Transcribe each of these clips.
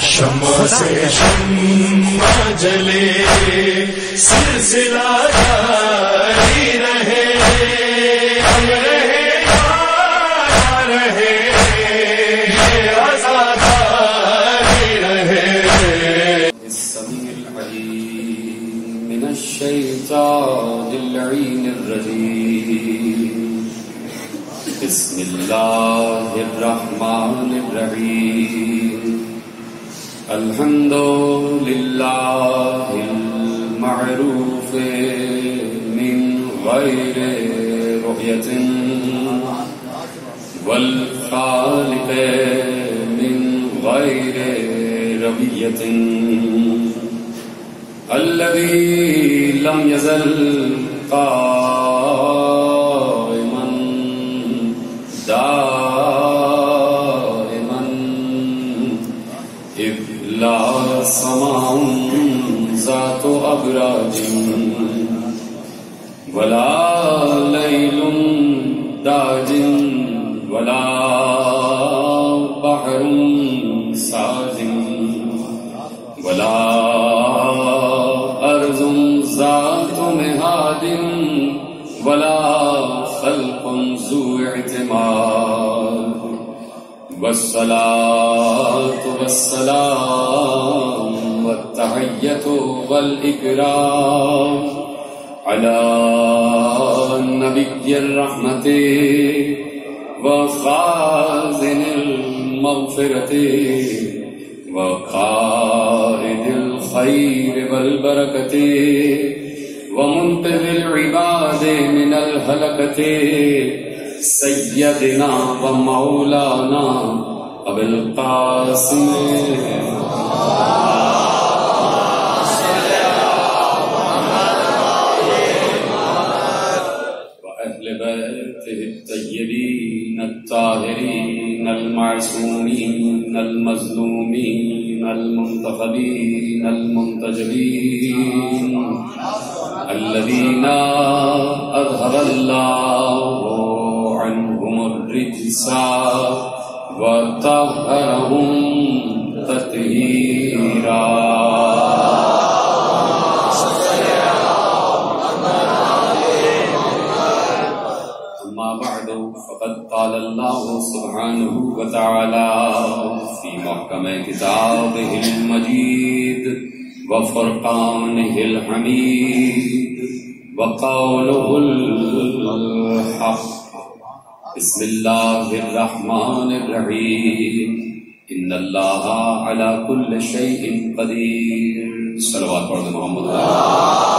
شمع سے شمع جلے سلسلہ جاری رہے رہے الشيطان الرجيم بسم الله الرحمن الرحيم الحمد لله المعروف من غير رؤية والخالق من غير ربية. الذي لم يزل قائما ذات أبراج ولا ليل داج ولا بحر ساج ولا أرض ذات مهاد. ولا خلق ذو اعتماد. والصلاة والسلام والتحية والإكرام على نبي الرحمة وخازن المغفرة وقائد الخير والبركة ومنقذ العباد من الهلكة سيدنا ومولانا أبي القاسم المعصومين المظلومين المنتخبين المنتجبين. الذين أذهب الله عنهم الرجس وطهرهم وتعالى في محكم كتابه المجيد وفرقانه الحميد وقوله الحق. بسم الله الرحمن الرحيم. إن الله على كل شيء قدير. صلوات على محمد.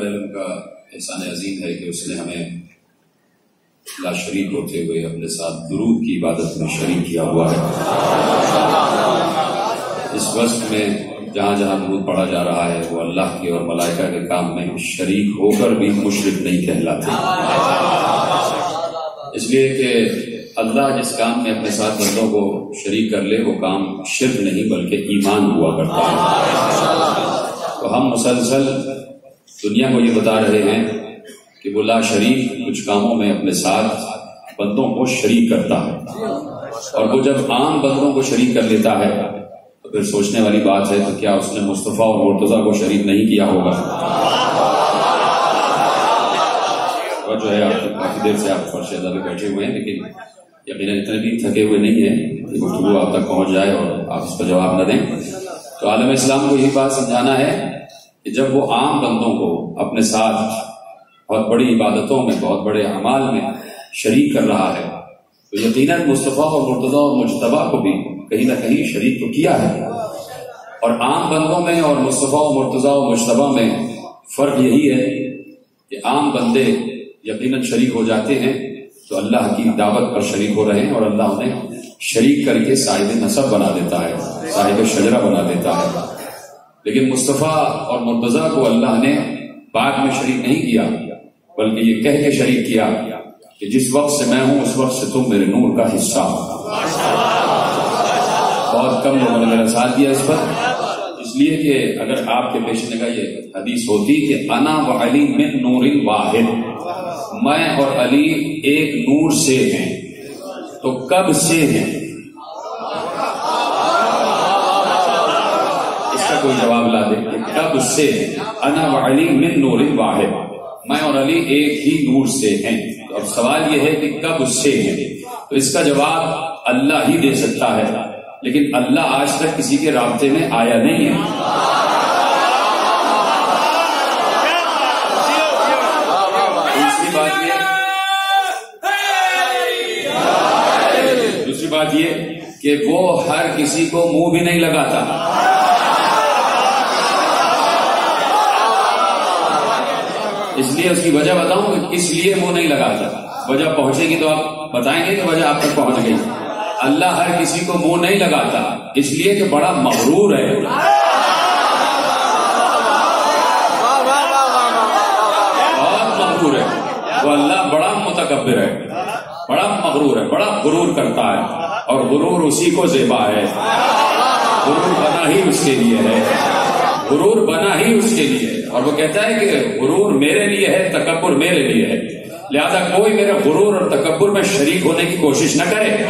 پروردگار کا احسان عظیم ہے کہ اس نے ہمیں لا شریک ہوتے ہوئے اپنے ساتھ درود کی عبادت میں شریک کیا ہوا ہے۔ اس وقت میں جہاں جہاں درود پڑھا جا رہا ہے، وہ اللہ کے اور ملائکہ کے کام میں شریک ہو کر بھی مشرک نہیں کہلاتے۔ اس لیے کہ اللہ جس کام میں اپنے ساتھ بندوں کو شریک کر لے، وہ کام شرک نہیں بلکہ ایمان ہوا کرتا ہے۔ تو ہم مسلسل دنیا کو یہ بتا رہے ہیں کہ وہ لا شریک کچھ کاموں میں اپنے ساتھ بندوں کو شریک کرتا ہے۔ اور وہ جب عام بندوں کو شریک کر لیتا ہے، تو پھر سوچنے والی بات ہے تو کیا اس نے مصطفیٰ اور مرتضیٰ کو شریک نہیں کیا ہوگا؟ جو ہے، آپ کافی دیر سے آپ فرش ادا پہ بیٹھے ہوئے ہیں، لیکن یقیناً اتنے بھی تھکے ہوئے نہیں ہیں کہ گفتگو آپ تک پہنچ جائے اور آپ اس پر جواب نہ دیں۔ تو عالم اسلام کو یہی بات سمجھانا ہے کہ جب وہ عام بندوں کو اپنے ساتھ بہت بڑی عبادتوں میں، بہت بڑے اعمال میں شریک کر رہا ہے، تو یقیناً مصطفیٰ اور مرتضیٰ اور مشتبہ کو بھی کہیں نہ کہیں شریک تو کیا ہے۔ اور عام بندوں میں اور مصطفیٰ و مرتضیٰ و مشتبہ میں فرق یہی ہے کہ عام بندے یقیناً شریک ہو جاتے ہیں تو اللہ کی دعوت پر شریک ہو رہے ہیں اور اللہ انہیں شریک کر کے صاحب نصب بنا دیتا ہے، صاحب شجرہ بنا دیتا ہے۔ لیکن مصطفیٰ اور مرتضیٰ کو اللہ نے بعد میں شریک نہیں کیا، بلکہ یہ کہہ کے شریک کیا کہ جس وقت سے میں ہوں، اس وقت سے تم میرے نور کا حصہ ہو۔ بہت کم لوگوں نے میرا ساتھ دیا اس پر۔ اس لیے کہ اگر آپ کے پیش نگاہ یہ حدیث ہوتی کہ انا و علی من نور واحد، میں اور علی ایک نور سے ہیں، تو کب سے ہیں اس کا کوئی جواب لا دے۔ کہ کب سے انا و علی من نور واحد۔ میں اور علی ایک ہی نور سے ہیں۔ تو اب سوال یہ ہے کہ کب اس سے ہیں؟ تو اس کا جواب اللہ ہی دے سکتا ہے۔ لیکن اللہ آج تک کسی کے رابطے میں آیا نہیں ہے۔ دوسری بات یہ کہ وہ ہر کسی کو منہ بھی نہیں لگاتا۔ لیے اس کی وجہ بتاؤں کہ کس لیے منہ نہیں لگاتا۔ وجہ پہنچے گی تو آپ بتائیں گے کہ وجہ آپ تک پہنچ گئی۔ اللہ ہر کسی کو منہ نہیں لگاتا، اس لیے کہ بڑا مغرور ہے۔ بہت مغرور ہے۔ وہ اللہ بڑا متکبر ہے۔ بڑا مغرور ہے، بڑا غرور کرتا ہے۔ اور غرور اسی کو زیبا ہے۔ غرور بنا ہی اس کے لیے ہے۔ غرور بنا ہی اس کے لیے اور وہ کہتا ہے کہ غرور میرے لیے ہے، تکبر میرے لیے ہے۔ لہذا کوئی میرے غرور اور تکبر میں شریک ہونے کی کوشش نہ کرے۔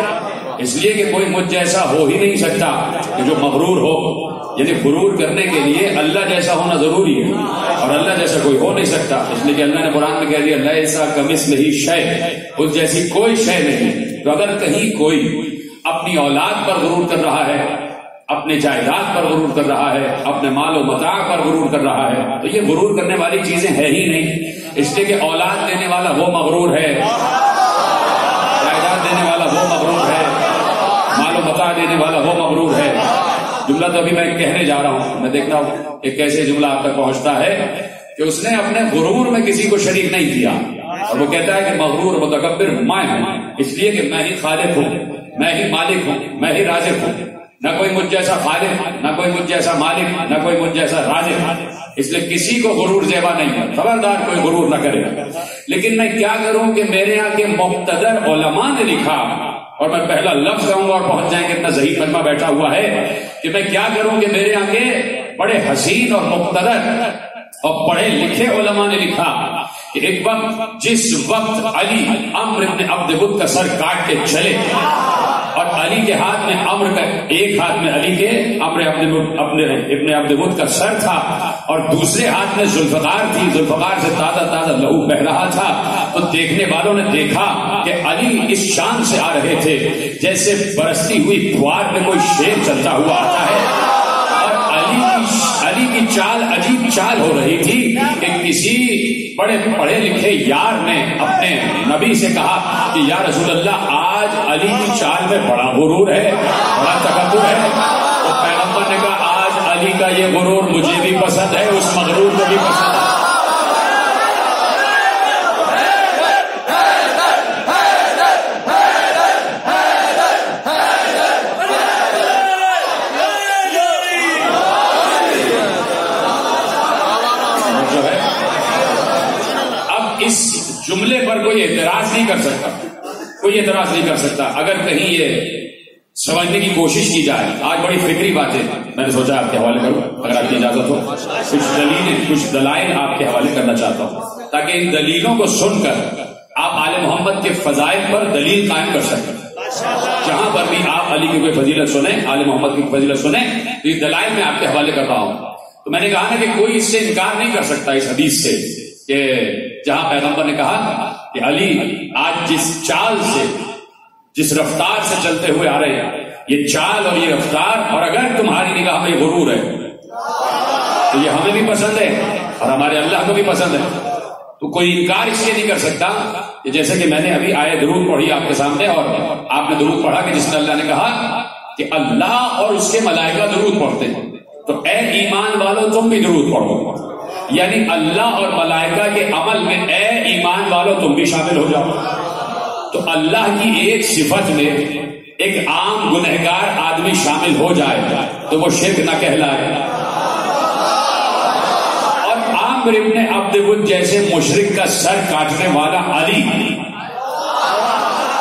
اس لیے کہ کوئی مجھ جیسا ہو ہی نہیں سکتا کہ جو مغرور ہو۔ یعنی غرور کرنے کے لیے اللہ جیسا ہونا ضروری ہے۔ اور اللہ جیسا کوئی ہو نہیں سکتا۔ اس لیے کہ اللہ نے قرآن میں کہہ دیا اللہ ایسا کمس نہیں شے اس جیسی کوئی شے نہیں۔ تو اگر کہیں کوئی اپنی اولاد پر غرور کر رہا ہے اپنے جائیداد پر غرور کر رہا ہے، اپنے مال و متاع پر غرور کر رہا ہے۔ تو یہ غرور کرنے والی چیزیں ہے ہی نہیں۔ اس لیے کہ اولاد دینے والا وہ مغرور ہے۔ جائیداد دینے والا وہ مغرور ہے۔ مال و متاع دینے والا وہ مغرور ہے۔ جملہ تو ابھی میں کہنے جا رہا ہوں۔ میں دیکھتا ہوں کہ کیسے جملہ آپ تک پہنچتا ہے کہ اس نے اپنے غرور میں کسی کو شریک نہیں کیا۔ اور وہ کہتا ہے کہ مغرور، متکبر، میں ہوں۔ اس لیے کہ میں ہی خالق ہوں، میں ہی مالک ہوں، میں ہی رازق ہوں۔ نہ کوئی مجھ جیسا خالق، نہ کوئی مجھ جیسا مالک، نہ کوئی مجھ جیسا رازق۔ اس لیے کسی کو غرور زیبا نہیں ہے۔ خبردار کوئی غرور نہ کرے۔ لیکن میں کیا کروں کہ میرے یہاں کے مقتدر علماء نے لکھا، اور میں پہلا لفظ کہوں گا اور پہنچ جائیں گے اتنا ذہین مجمع بیٹھا ہوا ہے کہ میں کیا کروں کہ میرے یہاں کے بڑے حسین اور مقتدر اور پڑھے لکھے علماء نے لکھا کہ ایک وقت، جس وقت علی امر ابن عبد بد کا سر کاٹ کے چلے اور علی کے ہاتھ میں امر کا ایک ہاتھ میں علی کے امر اپنے ابن عبد بد کا سر تھا اور دوسرے ہاتھ میں ذوالفقار تھی۔ ذوالفقار سے تازہ تازہ لہو بہ رہا تھا۔ تو دیکھنے والوں نے دیکھا کہ علی اس شان سے آ رہے تھے جیسے برستی ہوئی فوار میں کوئی شیر چلتا ہوا آتا ہے۔ اور علی کی علی کی چال عجیب چال ہو رہی تھی کہ کسی بڑے پڑھے لکھے یار نے اپنے نبی سے کہا کہ یا رسول اللہ، آج علی کی چال میں بڑا غرور ہے، بڑا تکبر ہے۔ تو پیغمبر نے کہا، آج علی کا یہ غرور مجھے بھی پسند ہے، اس مغرور کو بھی پسند ہے۔ جو ہے، اب اس جملے پر کوئی اعتراض نہیں کر سکتا۔ کوئی اعتراض نہیں کر سکتا۔ اگر کہیں یہ سمجھنے کی کوشش کی جائے، آج بڑی فکری باتیں میں نے سوچا آپ کے حوالے کروں، اگر آپ کی اجازت ہو۔ کچھ دلیل کچھ دلائل آپ کے حوالے کرنا چاہتا ہوں۔ تاکہ ان دلیلوں کو سن کر آپ آل محمد کے فضائل پر دلیل قائم کر سکیں۔ جہاں پر بھی آپ علی کی کوئی فضیلت سنیں، آل محمد کی فضیلت سنیں، تو یہ دلائل میں آپ کے حوالے کر رہا ہوں۔ تو میں نے کہا نا کہ کوئی اس سے انکار نہیں کر سکتا اس حدیث سے کہ جہاں پیغمبر نے کہا کہ علی، آج جس چال سے، جس رفتار سے چلتے ہوئے آ رہے ہیں، یہ چال اور یہ رفتار، اور اگر تمہاری نگاہ میں غرور ہے، تو یہ ہمیں بھی پسند ہے، اور ہمارے اللہ کو بھی پسند ہے۔ تو کوئی انکار اس لیے نہیں کر سکتا کہ جیسے کہ میں نے ابھی آئے درود پڑھی آپ کے سامنے، اور آپ نے درود پڑھا کہ جس میں اللہ نے کہا کہ اللہ اور اس کے ملائکہ درود پڑھتے ہیں۔ تو اے ایمان والو، تم بھی درود پڑھو۔ یعنی اللہ اور ملائکہ کے عمل میں اے ایمان والو، تم بھی شامل ہو جاؤ۔ تو اللہ کی ایک صفت میں ایک عام گنہگار آدمی شامل ہو جائے تو وہ شرک نہ کہلائے۔ اور عام ابن عبد بد جیسے مشرق کا سر کاٹنے والا علی۔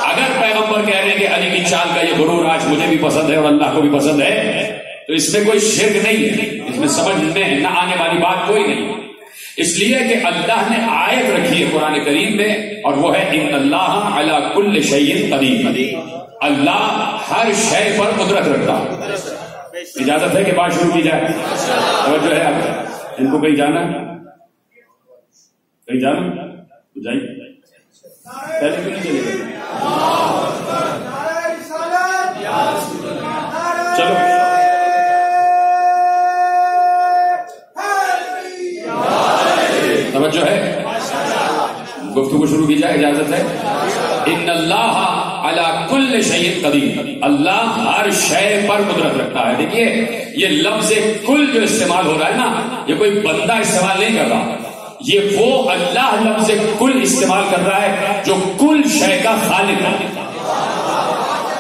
اگر پیغمبر کہہ رہے ہیں کہ علی کی چال کا یہ غرور آج مجھے بھی پسند ہے اور اللہ کو بھی پسند ہے، تو اس میں کوئی شرک نہیں ہے۔ اس میں سمجھ میں نہ آنے والی بات کوئی نہیں۔ اس لیے کہ اللہ نے آیت رکھی ہے قرآن کریم میں اور وہ ہے ان اللہ علی کل شعین قدیم اللہ ہر شے پر قدرت رکھتا اجازت ہے کہ بات شروع کی جائے؟ اور جو ہے ان کو کہیں جانا کہیں جانا جائیے۔ پہلے کیوں نہیں چلے گئے؟ توجہ ہے گفتگو شروع کی جائے، اجازت ہے؟ ان اللہ علی کل شعید قدیم اللہ ہر شے پر قدرت رکھتا ہے۔ دیکھیے، یہ لفظ کل جو استعمال ہو رہا ہے نا، یہ کوئی بندہ استعمال نہیں کر رہا۔ یہ وہ اللہ لفظ کل استعمال کر رہا ہے جو کل شے کا خالق ہے۔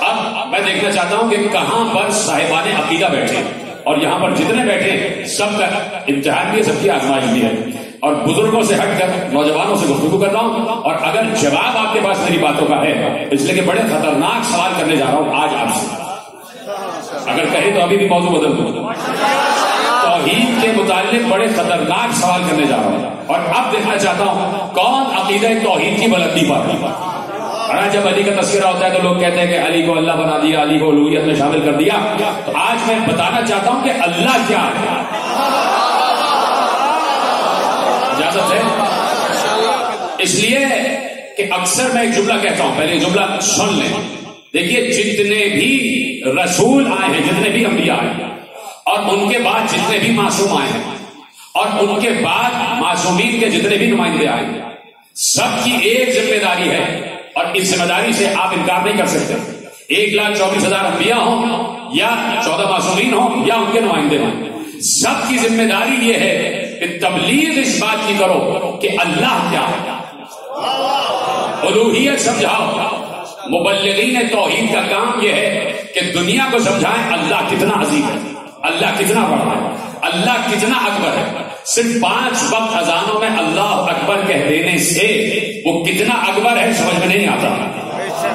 اب میں دیکھنا چاہتا ہوں کہ کہاں پر صاحبان عقیدہ بیٹھے اور یہاں پر جتنے بیٹھے، سب کا امتحان بھی سب کی آزمائش بھی ہے۔ اور بزرگوں سے ہٹ کر نوجوانوں سے گفتگو کر رہا ہوں اور اگر جواب آپ کے پاس میری باتوں کا ہے، اس لیے کہ بڑے خطرناک سوال کرنے جا رہا ہوں آج آپ سے۔ اگر کہیں تو ابھی بھی موضوع بدل دوں توحید کے متعلق بڑے خطرناک سوال کرنے جا رہا ہوں۔ اور اب دیکھنا چاہتا ہوں کون عقیدہ توحید کی بلندی پر بڑا جب علی کا تذکرہ ہوتا ہے تو لوگ کہتے ہیں کہ علی کو اللہ بنا دیا، علی کو لوہیت میں شامل کر دیا۔ تو آج میں بتانا چاہتا ہوں کہ اللہ کیا ہے۔ اجازت ہے۔ اس لیے کہ اکثر میں ایک جملہ کہتا ہوں، پہلے جملہ سن لیں۔ دیکھیے، جتنے بھی رسول آئے ہیں، جتنے بھی انبیاء آئے ہیں، اور ان کے بعد جتنے بھی معصوم آئے ہیں، اور ان کے بعد معصومین کے جتنے بھی نمائندے آئے ہیں، سب کی ایک ذمہ داری ہے، اور اس ذمہ داری سے آپ انکار نہیں کر سکتے۔ ایک لاکھ چوبیس ہزار انبیاء ہوں، یا چودہ معصومین ہوں، یا ان کے نمائندے ہوں۔ سب کی ذمہ داری یہ ہے کہ تبلیغ اس بات کی کرو کہ اللہ کیا ہے۔ الوحیت سمجھاؤ۔ مبلغین توحید کا کام یہ ہے کہ دنیا کو سمجھائیں اللہ کتنا عظیم ہے، اللہ کتنا بڑا ہے، اللہ کتنا اکبر ہے۔ صرف پانچ وقت اذانوں میں اللہ اکبر کہہ دینے سے وہ کتنا اکبر ہے سمجھ میں نہیں آتا۔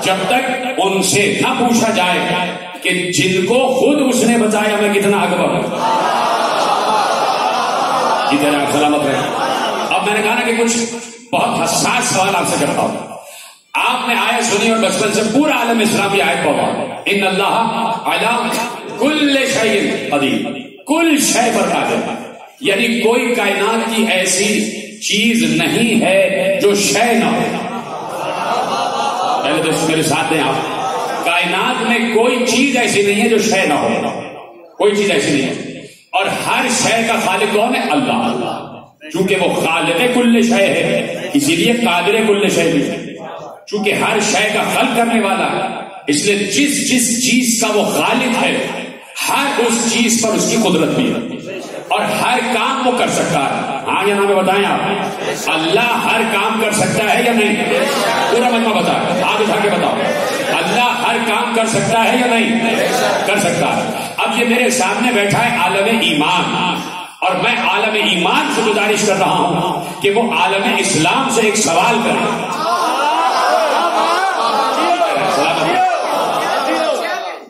جب تک ان سے نہ پوچھا جائے کہ جن کو خود اس نے بتایا میں کتنا اکبر ہوں۔ جی ادھر آپ سلامت رہے اب میں نے کہا نا کہ کچھ بہت حساس سوال آپ سے کرتا ہوں۔ آپ نے آیت سنی اور بچپن سے پورا عالم اسلامی آیت پڑھا۔ ان اللہ عالم کل شعین قدیم کل شے پر قادر۔ یعنی کوئی کائنات کی ایسی چیز نہیں ہے جو شے نہ ہو۔ پہلے تو میرے ساتھ دیں آپ۔ کائنات میں کوئی چیز ایسی نہیں ہے جو شے نہ ہو۔ کوئی چیز ایسی نہیں ہے۔ اور ہر شے کا خالق کون ہے؟ اللہ۔ اللہ چونکہ وہ خالق کل شے ہے، اسی لیے قادر کل شے بھی۔ ہے چونکہ ہر شے کا خلق کرنے والا ہے اس لیے جس جس چیز کا وہ خالق ہے، ہر اس چیز پر اس کی قدرت بھی ہے۔ اور ہر کام وہ کر سکتا ہے۔ ہاں یا نہ بتائیں آپ، اللہ ہر کام کر سکتا ہے یا نہیں؟ پورا مجمع بتا آپ اٹھا کے بتاؤ۔ اللہ ہر کام کر سکتا ہے یا نہیں؟ کر سکتا ہے۔ اب یہ میرے سامنے بیٹھا ہے عالم ایمان۔ اور میں عالم ایمان سے گزارش کر رہا ہوں کہ وہ عالم اسلام سے ایک سوال کرے۔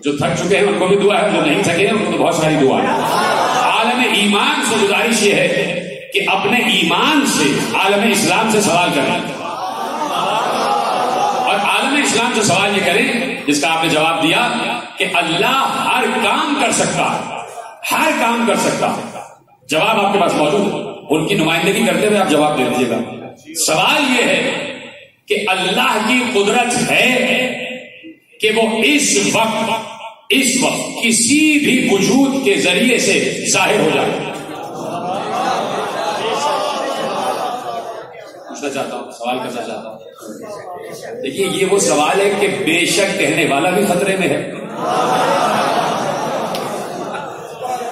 جو تھک چکے ہیں، ان کو بھی دعا ہے، جو نہیں تھکے ہیں، ان کو تو بہت ساری دعا ہے۔ عالم ایمان سے گزارش یہ ہے کہ اپنے ایمان سے عالم اسلام سے سوال کریں عالم اسلام سے سوال یہ کریں جس کا آپ نے جواب دیا کہ اللہ ہر کام کر سکتا ہے، ہر کام کر سکتا ہے۔ جواب آپ کے پاس موجود ہے۔ ان کی نمائندگی کرتے ہوئے آپ جواب دے دیجیے گا۔ سوال یہ ہے کہ اللہ کی قدرت ہے کہ وہ اس وقت اس وقت کسی بھی وجود کے ذریعے سے ظاہر ہو جائے۔ پوچھنا چاہتا ہوں، سوال کرنا چاہتا ہوں۔ دیکھیے، یہ وہ سوال ہے کہ بے شک کہنے والا بھی خطرے میں ہے۔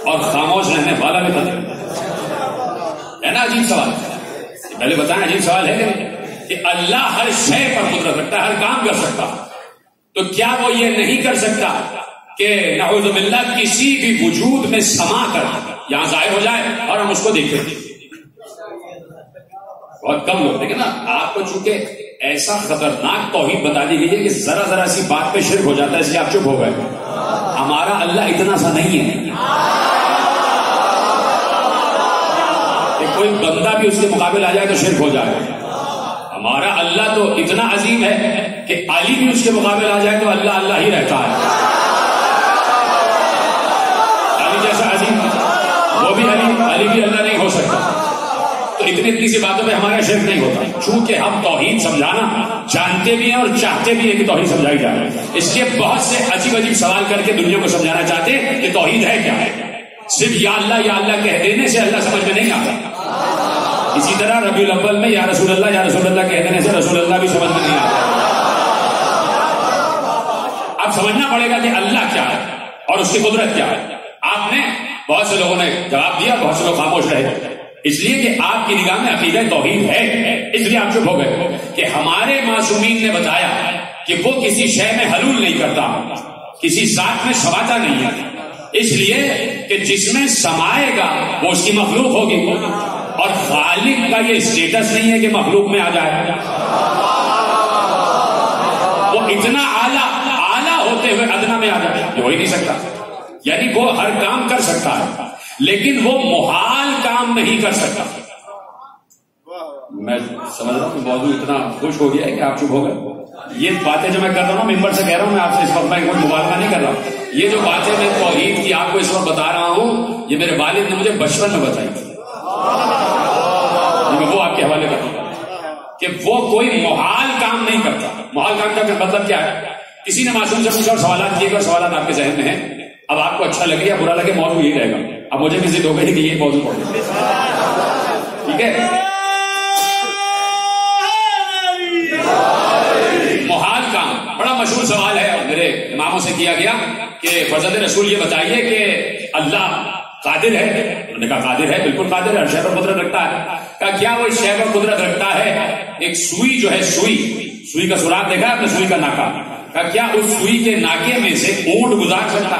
اور خاموش رہنے والا بھی خطرے میں ہے۔ نا عجیب سوال؟ پہلے بتائیں، عجیب سوال ہے کہ اللہ ہر شے پر قدرت رکھتا ہے، ہر کام کر سکتا تو کیا وہ یہ نہیں کر سکتا کہ نعوذ باللہ کسی بھی وجود میں سما کر یہاں ظاہر ہو جائے اور ہم اس کو دیکھیں؟ بہت کم لوگ۔ دیکھیں نا، آپ کو چونکہ ایسا خطرناک توحید بتا دی گئی ہے کہ ذرا ذرا سی بات پہ شرک ہو جاتا ہے، اس لیے آپ چپ ہو گئے۔ ہمارا اللہ اتنا سا نہیں ہے۔ کہ کوئی بندہ بھی اس کے مقابل آ جائے تو شرک ہو جائے۔ ہمارا اللہ تو اتنا عظیم ہے کہ علی بھی اس کے مقابل آ جائے تو اللہ اللہ ہی رہتا ہے علی جیسا عظیم وہ بھی علی علی بھی اللہ نہیں ہو سکتا تو اتنی سی باتوں پہ ہمارا شرک نہیں ہوتا۔ چونکہ ہم توحید سمجھانا جانتے بھی ہیں اور چاہتے بھی ہیں کہ توحید سمجھائی جائے۔ اس لیے بہت سے عجیب عجیب سوال کر کے دنیا کو سمجھانا چاہتے ہیں کہ توحید ہے کیا؟ ہے صرف یا اللہ یا اللہ کہہ دینے سے اللہ سمجھ میں نہیں آتا۔ اسی طرح ربی الاول میں یا رسول اللہ یا رسول اللہ کہہ دینے سے رسول اللہ بھی سمجھ میں نہیں آتا۔ اب سمجھنا پڑے گا کہ اللہ کیا ہے اور اس کی قدرت کیا ہے۔ آپ نے بہت سے لوگوں نے جواب دیا، بہت سے لوگ خاموش رہے۔ اس لیے کہ آپ کی نگاہ میں عقیدہ توحید ہے۔ اس لیے آپ چپ ہو گئے کہ ہمارے معصومین نے بتایا کہ وہ کسی شے میں حلول نہیں کرتا، کسی ذات میں سماتا نہیں ہے۔ اس لیے کہ جس میں سمائے گا وہ اس کی مخلوق ہوگی۔ اور خالق کا یہ اسٹیٹس نہیں ہے کہ مخلوق میں آ جائے۔ وہ اتنا اعلیٰ اعلیٰ ہوتے ہوئے ادنا میں آ جائے۔ ہو ہی نہیں سکتا۔ یعنی وہ ہر کام کر سکتا ہے۔ لیکن وہ محال کام نہیں کر سکتا۔ میں سمجھ رہا ہوں موضوع اتنا خوش ہو گیا ہے کہ آپ چپ ہو گئے۔ یہ باتیں جو میں کر رہا ہوں ممبر سے کہہ رہا ہوں میں آپ سے اس وقت میں کوئی مبالغہ نہیں کر رہا۔ یہ جو باتیں میں توحید کی آپ کو اس وقت بتا رہا ہوں یہ میرے والد نے مجھے بچپن میں بتائی۔ تھی میں وہ آپ کے حوالے کر دوں کہ وہ کوئی محال کام نہیں کرتا۔ محال کام کا مطلب کیا ہے؟ کسی نے معصوم سے پوچھا اور سوالات کیے گئے سوالات آپ کے ذہن میں ہیں۔ اب آپ کو اچھا لگے یا برا لگے موضوع یہی رہے گا۔ اب مجھے کسی دو کہ یہ موضوع پڑھے ٹھیک ہے؟ محال کام بڑا مشہور سوال ہے میرے اماموں سے کیا گیا کہ فضل رسول یہ بتائیے کہ اللہ قادر ہے؟ انہوں نے کہا قادر ہے، بالکل قادر ہے، ہر شہر پر قدرت رکھتا ہے۔ کہا، کیا وہ اس شہر پر قدرت رکھتا ہے؟ ایک سوئی جو ہے، سوئی۔ سوئی کا سوراخ دیکھا آپ نے سوئی کا ناکا کہا، کیا اس سوئی کے ناکے میں سے اونٹ گزار سکتا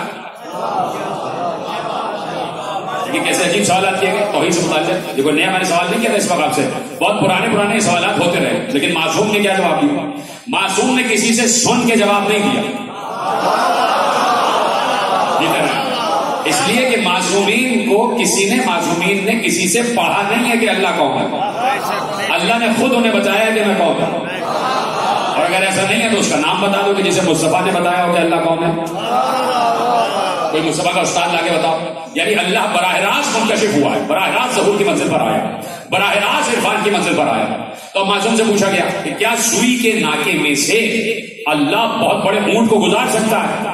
ہے کیسے عجیب سوالات کیے گئے، توحید سے متعلق۔ دیکھو نیا میں نے سوال نہیں کیا تھا اس وقت آپ سے۔ بہت پرانے پرانے سوالات ہوتے رہے، لیکن معصوم نے کیا جواب دیا؟ معصوم نے کسی سے سن کے جواب نہیں دیا۔ اس لیے کہ معصومین کو کسی نے، معصومین نے کسی سے پڑھا نہیں ہے کہ اللہ کون ہے۔ اللہ نے خود انہیں بتایا کہ میں کون ہوں۔ اور اگر ایسا نہیں ہے تو اس کا نام بتا دو کہ جسے مصطفیٰ نے بتایا ہو کہ اللہ کون ہے۔ کوئی مصطفیٰ کا استاد لا کے بتاؤ۔ یعنی اللہ براہ راست منتشف ہوا ہے۔ براہ راست ظہور کی منزل پر آیا۔ براہ راست عرفان کی منزل پر آیا۔ تو معصوم سے پوچھا گیا کہ کیا سوئی کے ناکے میں سے اللہ بہت بڑے اونٹ کو گزار سکتا ہے؟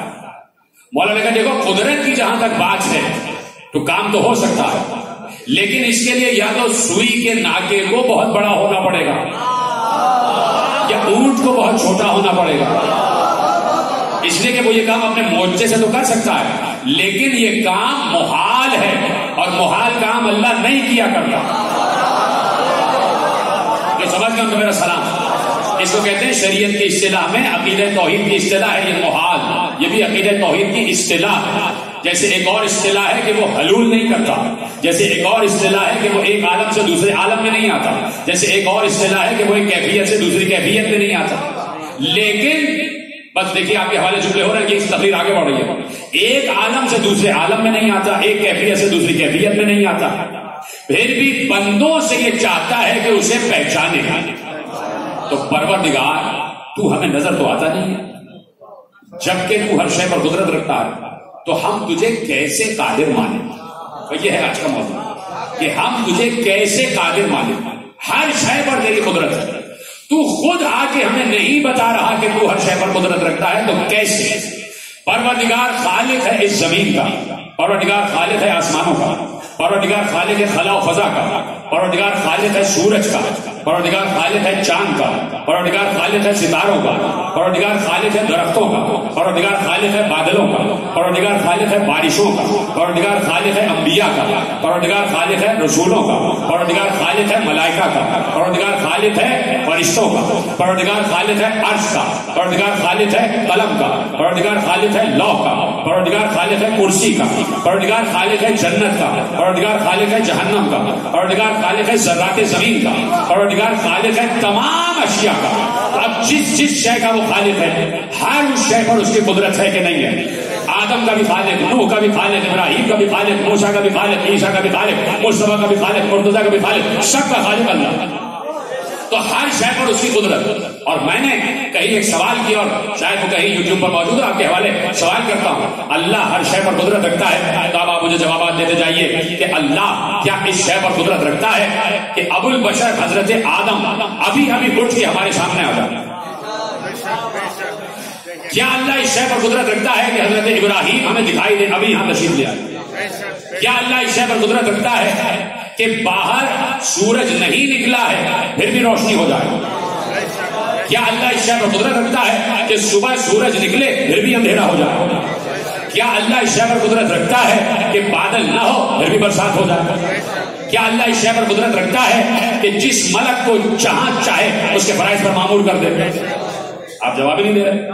مولانا نے کہا، دیکھو، قدرت کی جہاں تک بات ہے تو کام تو ہو سکتا ہے۔ لیکن اس کے لیے یا تو سوئی کے ناکے کو بہت بڑا ہونا پڑے گا یا اونٹ کو بہت چھوٹا ہونا پڑے گا۔ اس لیے کہ وہ یہ کام اپنے موچے سے تو کر سکتا ہے، لیکن یہ کام محال ہے اور محال کام اللہ نہیں کیا کرتا۔ جو سمجھ گیا تو میرا سلام۔ اس کو کہتے ہیں شریعت کی اصطلاح میں عقید توحید کی اصطلاح ہے، یہ محال۔ یہ بھی عقید توحید کی اصطلاح ہے۔ جیسے ایک اور اصطلاح ہے کہ وہ حلول نہیں کرتا۔ جیسے ایک اور اصطلاح ہے کہ وہ ایک عالم سے دوسرے عالم میں نہیں آتا۔ جیسے ایک اور اصطلاح ہے کہ وہ ایک کیفیت سے دوسری کیفیت میں نہیں آتا۔ لیکن بس دیکھیے آپ کے حوالے جملے ہو رہے ہیں کہ اس تقریر آگے بڑھ رہی ہے۔ ایک عالم سے دوسرے عالم میں نہیں آتا، ایک کیفیت سے دوسری کیفیت میں نہیں آتا۔ پھر بھی بندوں سے یہ چاہتا ہے کہ اسے پہچانے۔ تو پرور نگار تو ہمیں نظر تو آتا نہیں ہے۔ جبکہ تو ہر شے پر قدرت رکھتا ہے، تو ہم تجھے کیسے قادر مانے یہ ہے آج کا موضوع۔ کہ ہم تجھے کیسے قادر مانے ہر شے پر تیری قدرت ہے۔ تو خود آ کے ہمیں نہیں بتا رہا کہ تو ہر شے پر قدرت رکھتا ہے، تو کیسے؟ پروردگار خالق ہے اس زمین کا، پروردگار خالق ہے آسمانوں کا، پروردگار خالق ہے خلا و فضا کا، پروردگار خالق ہے سورج کا۔ پروردگار خالق ہے چاند کا پروردگار خالق ہے ستاروں کا پروردگار خالق ہے درختوں کا پروردگار خالق ہے بادلوں کا پروردگار خالق ہے بارشوں کا پروردگار خالق ہے انبیاء کا پروردگار خالق ہے رسولوں کا پروردگار خالق ہے ملائکہ کا پروردگار خالق ہے فرشتوں کا پروردگار خالق ہے عرش کا پروردگار خالق ہے قلم کا پروردگار خالق ہے لوح کا پروردگار خالق ہے کرسی کا پروردگار خالق ہے جنت کا پروردگار خالق ہے جہنم کا پروردگار خالق ہے ذرات زمین کا پروردگار خالق ہے، تمام اشیاء کا۔ اب جس جس شے کا وہ خالق ہے، ہر اس شے پر اس کی قدرت ہے کہ نہیں ہے۔ آدم کا بھی خالق، نوح کا بھی خالق، ابراہیم کا بھی خالق موسا کا بھی خالق، عیسیٰ کا بھی خالق، مصطفیٰ کا بھی خالق، مرتضیٰ کا بھی خالق، سب کا خالق اللہ۔ تو ہر شے پر اس کی قدرت۔ اور میں نے کہیں ایک سوال کیا اور شاید وہ کہیں یوٹیوب پر موجود ہے آپ کے حوالے سوال کرتا ہوں۔ اللہ ہر شے پر قدرت رکھتا ہے۔ تو اب آپ مجھے جوابات دیتے جائیے کہ اللہ کیا اس شے پر قدرت رکھتا ہے کہ ابو البشر حضرت آدم ابھی ابھی اٹھ کے ہمارے سامنے آ جاتا کیا اللہ اس شے پر قدرت رکھتا ہے کہ حضرت ابراہیم ہمیں دکھائی دے، ابھی یہاں تشریف لیا کیا اللہ اس شے پر قدرت رکھتا ہے کہ باہر سورج نہیں نکلا ہے، پھر بھی روشنی ہو جائے۔ کیا اللہ اس شہر پر قدرت رکھتا ہے کہ صبح سورج نکلے، پھر بھی اندھیرا ہو جائے؟ کیا اللہ اس شہر پر قدرت رکھتا ہے کہ بادل نہ ہو، پھر بھی برسات ہو جائے؟ کیا اللہ اس شہر پر قدرت رکھتا ہے کہ جس ملک کو جہاں چاہے اس کے فرائض پر معمول کر دے؟ آپ جواب ہی نہیں دے رہے؟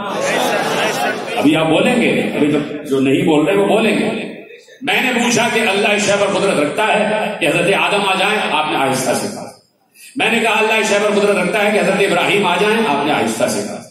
ابھی آپ بولیں گے، ابھی تو جو نہیں بول رہے وہ بولیں گے۔ میں نے پوچھا کہ اللہ اس شے پر قدرت رکھتا ہے کہ حضرت آدم آ جائیں، آپ نے آہستہ سے کہا۔ میں نے کہا، اللہ اس شے پر قدرت رکھتا ہے کہ حضرت ابراہیم آ جائیں، آپ نے آہستہ سے کہا۔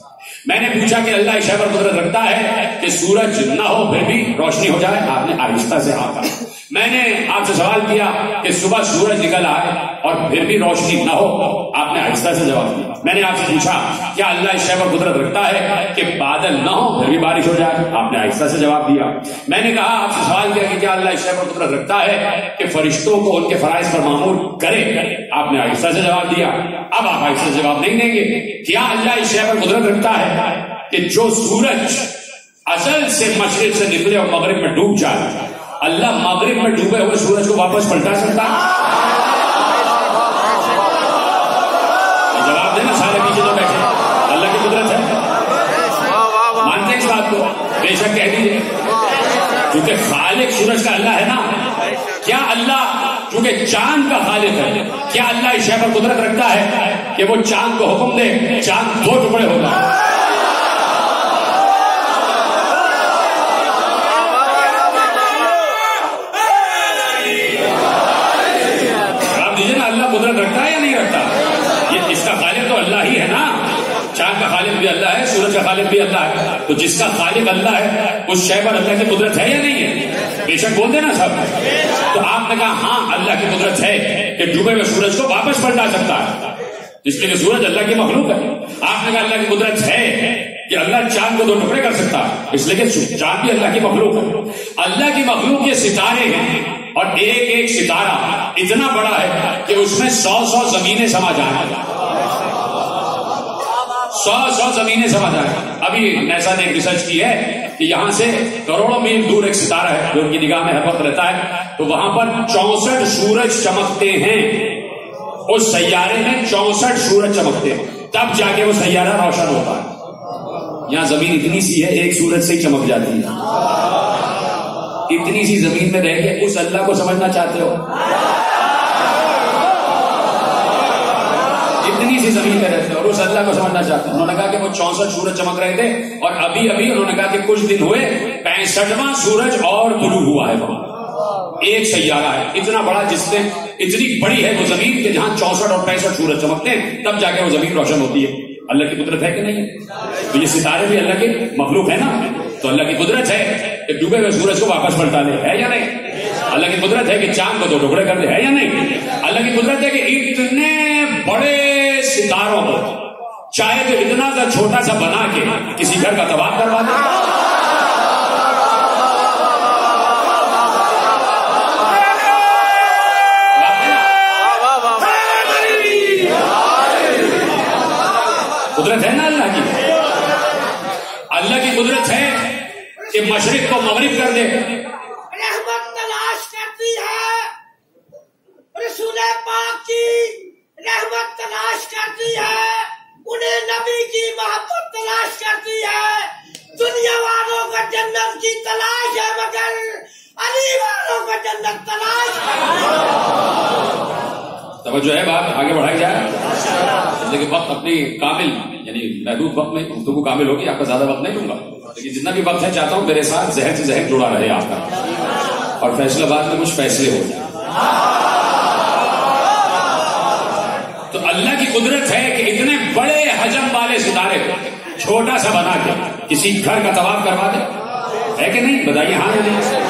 میں نے پوچھا کہ اللہ اس شے پر قدرت رکھتا ہے کہ سورج نہ ہو پھر بھی روشنی ہو جائے۔ آپ نے آہستہ سے آ کہا میں نے آپ سے سوال کیا کہ صبح سورج نکل آئے اور پھر بھی روشنی نہ ہو۔ آپ نے آہستہ سے جواب دیا۔ میں نے آپ سے پوچھا، کیا اللہ اس شے پر قدرت رکھتا ہے کہ بادل نہ ہو پھر بھی بارش ہو جائے؟ آپ نے آہستہ سے جواب دیا۔ میں نے کہا، آپ سے سوال کیا کہ کیا اللہ اس شے پر قدرت رکھتا ہے کہ فرشتوں کو ان کے فرائض پر معمول کرے؟ آپ نے آہستہ سے جواب دیا۔ اب آپ آہستہ سے جواب نہیں دیں گے۔ کیا اللہ اس شے پر قدرت رکھتا ہے کہ جو سورج اصل سے مشرق سے نکلے اور مغرب میں ڈوب جائے، اللہ مغرب میں ڈوبے ہوئے سورج کو واپس پلٹا سکتا جواب دینا سارے پیچھے تو بیٹھے۔ اللہ کی قدرت ہے۔ مانتے اس بات کو؟ بے شک کہہ دیجیے کیونکہ خالق سورج کا اللہ ہے نا۔ کیا اللہ، کیونکہ چاند کا خالق ہے۔ کیا اللہ اس شہر پر قدرت رکھتا ہے کہ وہ چاند کو حکم دے؟ چاند دو ٹکڑے ہو جائے قدرت رکھتا ہے یا نہیں رکھتا یہ اس کا خالق تو اللہ ہی ہے نا چاند کا خالق بھی اللہ ہے سورج کا خالق بھی اللہ ہے۔ تو جس کا خالق اللہ ہے اس شے پر اللہ کی قدرت ہے یا نہیں ہے؟ بے شک بول دینا سب۔ تو آپ نے کہا ہاں اللہ کی قدرت ہے کہ ڈوبے ہوئے سورج کو واپس پلٹا سکتا ہے۔ اس لیے کہ سورج اللہ کی مخلوق ہے۔ آپ نے کہا، اللہ کی قدرت ہے کہ اللہ چاند کو دو ٹکڑے کر سکتا ہے۔ اس لیے کہ چاند بھی اللہ کی مخلوق ہے۔ اللہ کی مخلوق یہ ستارے ہیں اور ایک ایک ستارہ اتنا بڑا ہے کہ اس میں سو سو زمینیں سما جائیں سو سو زمینیں سما جائیں ابھی ایسا نے ایک ریسرچ کی ہے کہ یہاں سے کروڑوں میل دور ایک ستارہ ہے جو ان کی نگاہ میں حفظ رہتا ہے۔ تو وہاں پر چونسٹھ سورج چمکتے ہیں۔ اس سیارے میں چونسٹھ سورج چمکتے ہیں۔ تب جا کے وہ سیارہ روشن ہوتا ہے۔ یہاں زمین اتنی سی ہے، ایک سورج سے ہی چمک جاتی ہے۔ اتنی سی زمین میں رہ کے اس اللہ کو سمجھنا چاہتے ہو؟ اتنی سی زمین میں رہتے اور اس اللہ کو سمجھنا چاہتے ہیں انہوں نے کہا کہ وہ چونسٹھ سورج چمک رہے تھے اور ابھی ابھی انہوں نے کہا کہ کچھ دن ہوئے پینسٹواں سورج اور طلوع ہوا ہے وہاں۔ ایک سیارہ ہے، اتنا بڑا جس سے اتنی بڑی ہے وہ زمین کہ جہاں چونسٹھ اور پینسٹھ سورج چمکتے ہیں، تب جا کے وہ زمین روشن ہوتی ہے۔ اللہ کی قدرت ہے کہ نہیں؟ تو یہ ستارے بھی اللہ کے مخلوق ہے نا؟ تو اللہ کی قدرت ہے کہ ڈوبے ہوئے سورج کو واپس پلٹا دے ہے یا نہیں؟ اللہ کی قدرت ہے کہ چاند کو دو ٹکڑے کر دے، ہے یا نہیں؟ اللہ کی قدرت ہے کہ اتنے بڑے ستاروں کو چاہے تو اتنا سا چھوٹا سا بنا کے کسی گھر کا تباہ کروا دے۔ قدرت ہے نا اللہ کی؟ اللہ کی قدرت ہے کہ مشرق کو مغرب کر دے۔ رحمت تلاش کرتی ہے۔ رسول پاک کی رحمت تلاش کرتی ہے۔ انہیں نبی کی محبت تلاش کرتی ہے۔ دنیا والوں کا جنت کی تلاش ہے مگر علی والوں کا جنت تلاش ہے۔ توجہ ہے بات، آگے بڑھائی جائے۔ لیکن وقت اپنی کامل یعنی محدود وقت میں گفتگو کامل ہوگی، آپ کا زیادہ وقت نہیں دوں گا۔ لیکن جتنا بھی وقت ہے، چاہتا ہوں میرے ساتھ زہر سے زہر جڑا رہے آپ کا۔ اور فیصلہ باد میں کچھ فیصلے ہو جائیں والے ستارے چھوٹا سا بنا کے کسی گھر کا طواف کروا دے؟ ہے کہ نہیں؟ بتائیے ہاں نہیں؟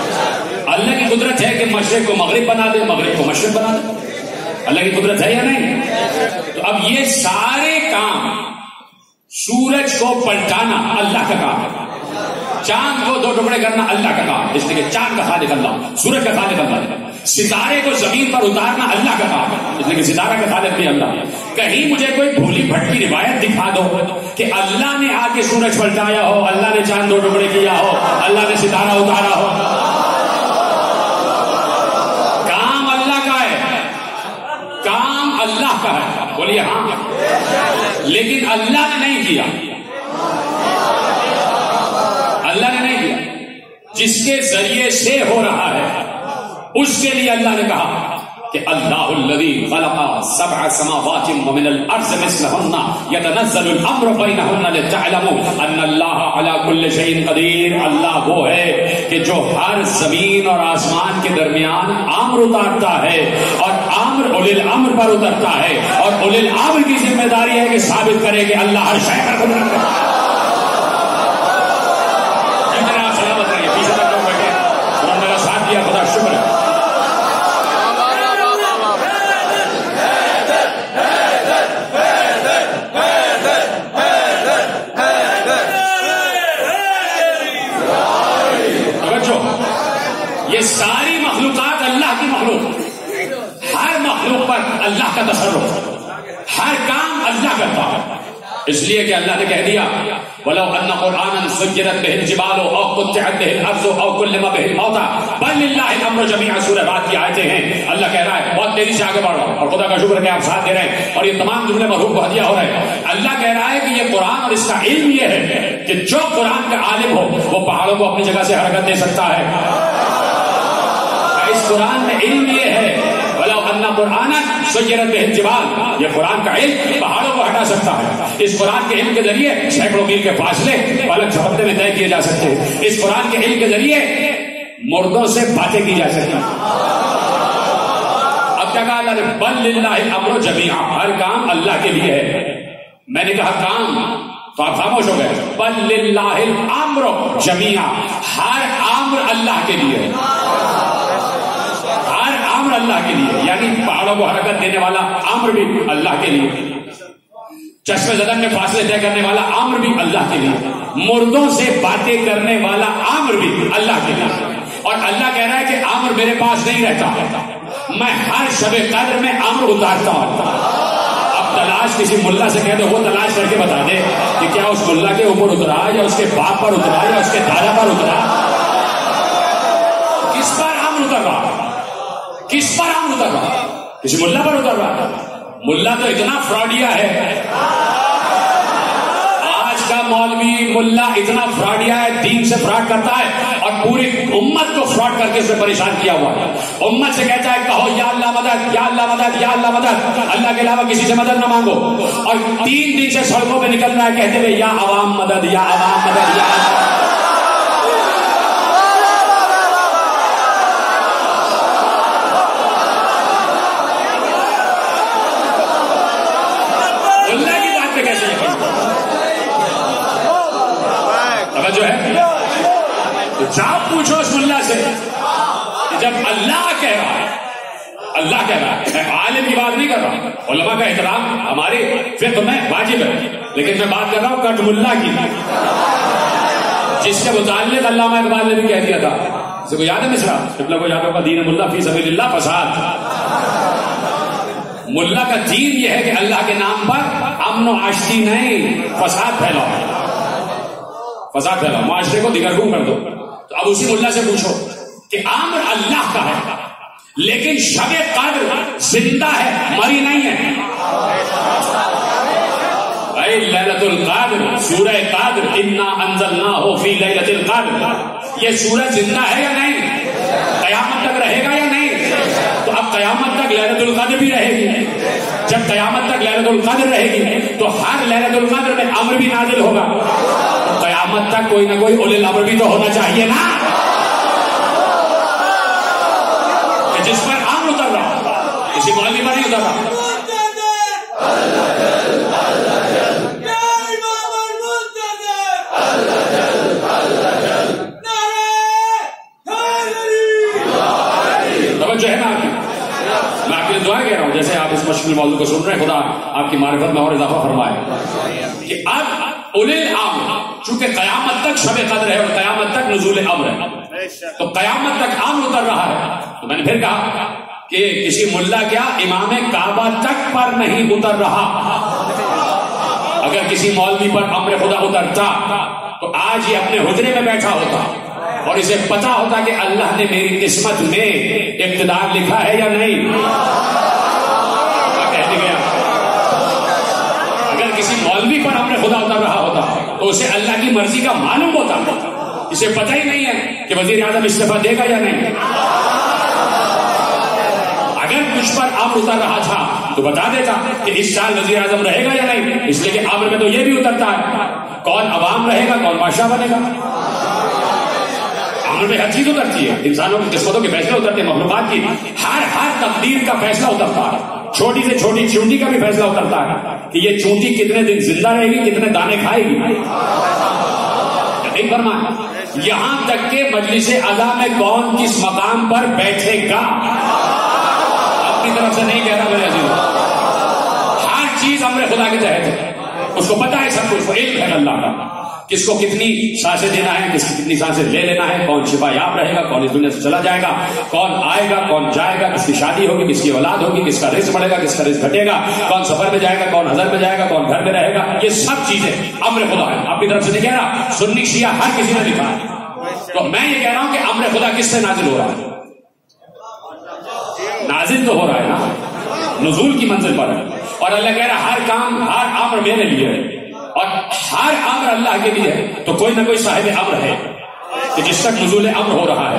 اللہ کی قدرت ہے کہ مشرق کو مغرب بنا دے، مغرب کو مشرق بنا دے۔ اللہ کی قدرت ہے یا نہیں؟ تو اب یہ سارے کام سورج کو پلٹانا اللہ کا کام ہے۔ چاند کو دو ٹکڑے کرنا اللہ کا کام اس لیے چاند کا خالق اللہ، سورج کا خالق اللہ۔ ستارے کو زمین پر اتارنا اللہ کا کام ہے۔ اس لیے ستارہ کا خالق بھی اللہ کہیں مجھے کوئی بھولی بھٹکی روایت دکھا دو کہ اللہ نے آ کے سورج پلٹایا ہو، اللہ نے چاند دو ٹکڑے کیا ہو، اللہ نے ستارہ اتارا ہو۔ کام اللہ کا ہے۔ کام اللہ کا ہے۔ بولیے ہاں۔ لیکن اللہ نے نہیں کیا۔ اللہ نے نہیں کیا۔ جس کے ذریعے سے ہو رہا ہے، اس کے لیے اللہ نے کہا۔ کہ اللہ الذي خلق سبع سماوات ومن الارض مثلهن يتنزل الامر بينهن لتعلموا ان الله على كل شيء قدير اللہ وہ ہے کہ جو ہر زمین اور آسمان کے درمیان امر اتارتا ہے اور امر اول الامر پر اترتا ہے اور اول الامر کی ذمہ داری ہے کہ ثابت کرے کہ اللہ ہر شے پر قدرت ہے جتنا آپ سلامت رہیے پیچھے تک لوگ بیٹھے انہوں نے میرا ساتھ دیا خدا شکر ہے توجہ یہ ساری مخلوقات اللہ کی مخلوق ہر مخلوق پر اللہ کا تصرف ہر کام اللہ کرتا ہے اس لیے کہ اللہ نے کہہ دیا، ولو ان قرانا سجرت به الجبال او قطعت به الارض او كلم به الموتى بل لله الامر جميعا سورہ بات کی آیتیں ہیں۔ اللہ کہہ رہا ہے، بہت تیزی سے آگے بڑھ رہا ہوں اور خدا کا شکر ہے کہ آپ ساتھ دے رہے ہیں اور یہ تمام جملے مرحوم کو ہدیہ ہو رہے ہیں۔ اللہ کہہ رہا ہے کہ یہ قرآن اور اس کا علم یہ ہے کہ جو قرآن کا عالم ہو، وہ پہاڑوں کو اپنی جگہ سے حرکت دے سکتا ہے۔ اس قرآن میں علم یہ ہے ولو ان قرآن سیرت به یہ قرآن کا علم پہاڑوں کو ہٹا سکتا ہے۔ اس قرآن کے علم کے ذریعے سینکڑوں میل کے فاصلے پلک جھپکنے میں طے کیے جا سکتے ہیں۔ اس قرآن کے علم کے ذریعے مردوں سے باتیں کی جا سکتی ہیں۔ اب کیا کہا اللہ نے، بل للہ الامر جميعا ہر کام اللہ کے لیے ہے۔ میں نے کہا، کام تو آپ خاموش ہو گئے۔ بل للہ الامر جميعا ہر امر اللہ کے لیے۔ ہے اللہ کے لیے یعنی پہاڑوں کو حرکت دینے والا امر بھی اللہ کے لیے۔ چشم زدن میں فاصلے طے کرنے والا امر بھی اللہ کے لیے۔ مردوں سے باتیں کرنے والا امر بھی اللہ کے لیے۔ اور اللہ کہہ رہا ہے کہ امر میرے پاس نہیں رہتا۔ میں ہر شب قدر میں امر اتارتا ہوں۔ اب تلاش کسی ملا سے کہہ دو، وہ تلاش کر کے بتا دے کہ کیا اس ملا کے اوپر اترا یا اس کے باپ پر اترا یا اس کے دادا پر اترا۔ کس پر امر اتر رہا کس پر امر اتر رہا کسی ملا پر اتر رہا ملا تو اتنا فراڈیا ہے۔ آج کا مولوی ملا اتنا فراڈیا ہے، دین سے فراڈ کرتا ہے اور پوری امت کو فراڈ کر کے اسے پریشان کیا ہوا ہے۔ امت سے کہتا ہے، کہو، یا اللہ مدد، یا اللہ مدد، یا اللہ مدد۔ اللہ کے علاوہ کسی سے مدد نہ مانگو۔ اور تین دن سے سڑکوں پہ نکل رہا ہے، کہتے ہوئے، یا عوام مدد، یا عوام مدد، یا عوام اللہ کی بات پہ کیسے یقین توجہ ہے تو جاؤ پوچھو اس ملا سے کہ جب اللہ کہہ رہا ہے اللہ کہہ رہا ہے میں عالم کی بات نہیں کر رہا علماء کا احترام ہماری فقہ میں واجب ہے۔ لیکن میں بات کر رہا ہوں کٹ ملا کی۔ جس کے متعلق علامہ اقبال نے بھی کہہ دیا تھا۔ اسے کو یاد ہے مصرا؟ قبلہ کو یاد ہوگا، دین ملا فی سبیل اللہ فساد۔ ملا کا دین یہ ہے کہ اللہ کے نام پر امن و آشتی نہیں فساد پھیلاؤ۔ فساد پھیلاؤ۔ معاشرے کو دگرگوں کر دو۔ تو اب اسی ملا سے پوچھو کہ امر اللہ کا ہے؟ لیکن شب قدر زندہ ہے، مری نہیں ہے۔ اے لیلت القادر سورہ قادر انا انزلناہ فی لیلت القادر یہ سورہ زندہ ہے یا نہیں؟ قیامت تک رہے گا یا نہیں؟ تو اب قیامت تک لہرت القدر بھی رہے گی۔ جب قیامت تک لہرت القدر رہے گی، تو ہر لہرت القدر میں امر بھی نازل ہوگا۔ قیامت تک کوئی نہ کوئی اول الامر بھی تو ہونا چاہیے نا۔ لگا۔ ہے نا میں آپ کے دعائیں کہہ رہا ہوں، جیسے آپ اس مشکل موضوع کو سن رہے ہیں، خدا آپ کی معرفت میں اور اضافہ فرمائے۔ کہ اب اولے آم چونکہ قیامت تک شب قدر ہے اور قیامت تک نزول عمر ہے۔ تو قیامت تک عام اتر رہا ہے۔ تو میں نے پھر کہا کہ کسی ملا کیا امام کعبہ تک پر نہیں اتر رہا۔ اگر کسی مولوی پر امر خدا اترتا تو آج یہ اپنے حجرے میں بیٹھا ہوتا اور اسے پتا ہوتا کہ اللہ نے میری قسمت میں اقتدار لکھا ہے یا نہیں۔ کہتے گیا اگر کسی مولوی پر امر خدا اتر رہا ہوتا تو اسے اللہ کی مرضی کا معلوم ہوتا۔ اسے پتہ ہی نہیں ہے کہ وزیر اعظم استعفیٰ دے گا یا نہیں۔ اگر پر امر اتر رہا تھا۔ تو بتا دیتا کہ اس سال وزیر اعظم رہے گا یا نہیں؟ اس لیے کہ امر میں تو یہ بھی اترتا ہے۔ کون عوام رہے گا؟ کون بادشاہ بنے گا؟ امر میں ہر چیز اترتی ہے۔ انسانوں کی قسمتوں کے فیصلے اترتے ہیں، مخلوقات کی۔ ہر ہر تقدیر کا فیصلہ اترتا ہے۔ چھوٹی سے چھوٹی چونٹی کا بھی فیصلہ اترتا ہے کہ یہ چونٹی کتنے دن زندہ رہے گی، کتنے دانے کھائے گی۔ نہیں فرمایا یہاں تک کہ مجلس اعلیٰ میں کون کس مقام پر بیٹھے گا؟ اپنی طرف سے نہیں کہہ رہا میرے عزیز۔ ہر چیز امر خدا کے تحت ہے۔ اس کو پتا ہے سب کچھ علم ہے اللہ کا۔ کس کو کتنی سانسیں دینا ہے، کس کی کتنی سانسیں لے لینا ہے، کون شفا یاب رہے گا، کون اس دنیا سے چلا جائے گا، کون آئے گا، کون جائے گا، کس کی شادی ہوگی، کس کی اولاد ہوگی، کس کا رزق بڑھے گا، کس کا رزق گھٹے گا، کون سفر میں جائے گا، کون ہزار میں جائے گا، کون گھر میں رہے گا، یہ سب چیزیں امر خدا ہے۔ اپنی طرف سے نہیں کہہ رہا، سنی شیعہ ہر کسی نے لکھا ہے۔ تو میں یہ کہہ رہا ہوں کہ امر خدا کس سے نازل ہو رہا ہے؟ نازل تو ہو رہا ہے نا۔ نزول کی منزل پر۔ ہے اور اللہ کہہ رہا ہر کام، ہر امر میرے لیے ہے۔ اور ہر امر اللہ کے لیے ہے۔ تو کوئی نہ کوئی صاحب امر ہے کہ جس تک نزول امر ہو رہا ہے،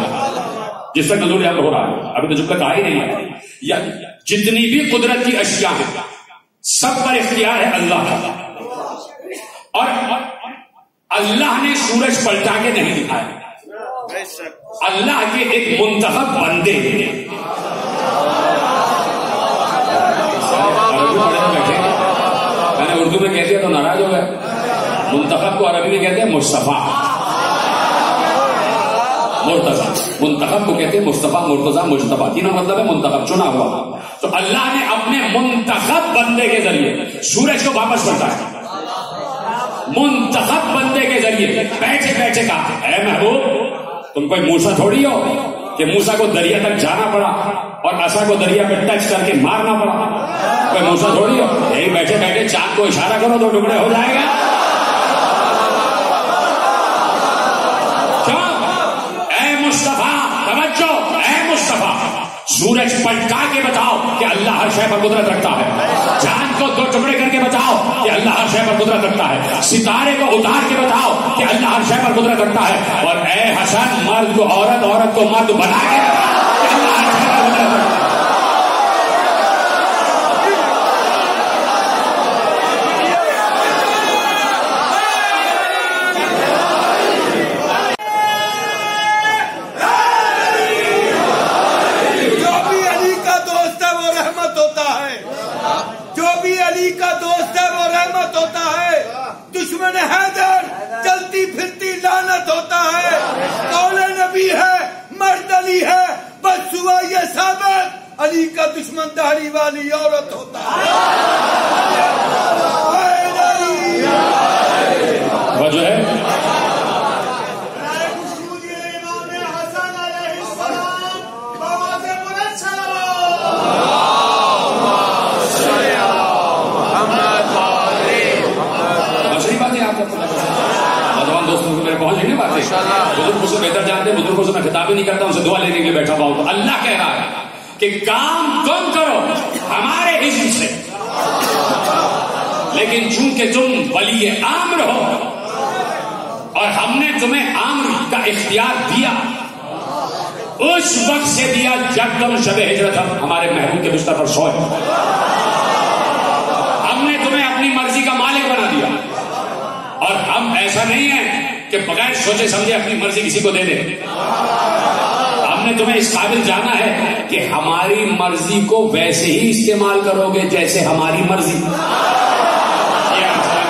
جس تک نزول امر ہو رہا ہے۔ ابھی تو جب تک آ ہی نہیں ہے۔ یا جتنی بھی قدرت کی اشیاء ہیں، سب پر اختیار ہے اللہ کا۔ اور اللہ نے سورج پلٹا کے نہیں دکھایا۔ اللہ کے ایک منتخب بندے میں نے اردو میں کہہ دیا تو ناراض ہو گئے منتخب کو عربی میں کہتے ہیں مصطفیٰ۔ مرتضی۔ منتخب کو کہتے ہیں مصطفیٰ، مرتضی مصطفیٰ تینوں مطلب ہے منتخب، چنا ہوا۔ تو اللہ نے اپنے منتخب بندے کے ذریعے سورج کو واپس پلٹا ہے۔ منتخب بندے کے ذریعے بیٹھے بیٹھے کہا، اے محبوب، تم کوئی موسا تھوڑی ہو؟ کہ موسا کو دریا تک جانا پڑا اور اصا کو دریا پہ ٹچ کر کے مارنا پڑا۔ کوئی موسا تھوڑی ہو یہی بیٹھے بیٹھے چاند کو اشارہ کرو تو ٹکڑے ہو جائے گا کیوں اے مصطفیٰ توجہ اے مصطفیٰ سورج پلٹا کے بتاؤ کہ اللہ ہر شے پر قدرت رکھتا ہے۔ چاند کو دو ٹکڑے کر کے بتاؤ کہ اللہ ہر شے پر قدرت رکھتا ہے۔ ستارے کو اتار کے بتاؤ کہ اللہ ہر شے پر قدرت رکھتا ہے۔ اور اے حسن، مرد کو عورت عورت کو مرد بنا کے اللہ ہر شے پر قدرت رکھتا ہے جو بھی علی کا دوست ہے وہ رحمت ہوتا ہے جو بھی علی کا دوست ہے وہ رحمت ہوتا ہے دشمن حیدر چلتی پھرتی لانت ہوتا ہے قول نبی ہے مرد علی ہے بس ہوا یہ ثابت علی کا دشمن داڑھی والی عورت ہوتا ہے حیدری وجہ ہے مچھلی باتیں آپ کو نوجوان دوستوں کو میرے پہنچ رہی نا باتیں بزرگوں سے بہتر جانتے ہیں بزرگوں سے میں خطاب ہی نہیں کرتا ان سے دعا لینے کے لیے بیٹھا ہوا ہوں تو اللہ کہہ رہا ہے کہ کام تم کرو ہمارے حزب سے لیکن چونکہ تم ولی عامر ہو اور ہم نے تمہیں عامر کا اختیار دیا اس وقت سے دیا جب تم شب ہجرت ہم ہمارے محبوب کے بستر پر سوئے ہم نے تمہیں اپنی مرضی کا مالک بنا دیا اور ہم ایسا نہیں ہے کہ بغیر سوچے سمجھے اپنی مرضی کسی کو دے دیں ہم نے تمہیں اس قابل جانا ہے کہ ہماری مرضی کو ویسے ہی استعمال کرو گے جیسے ہماری مرضی۔ تب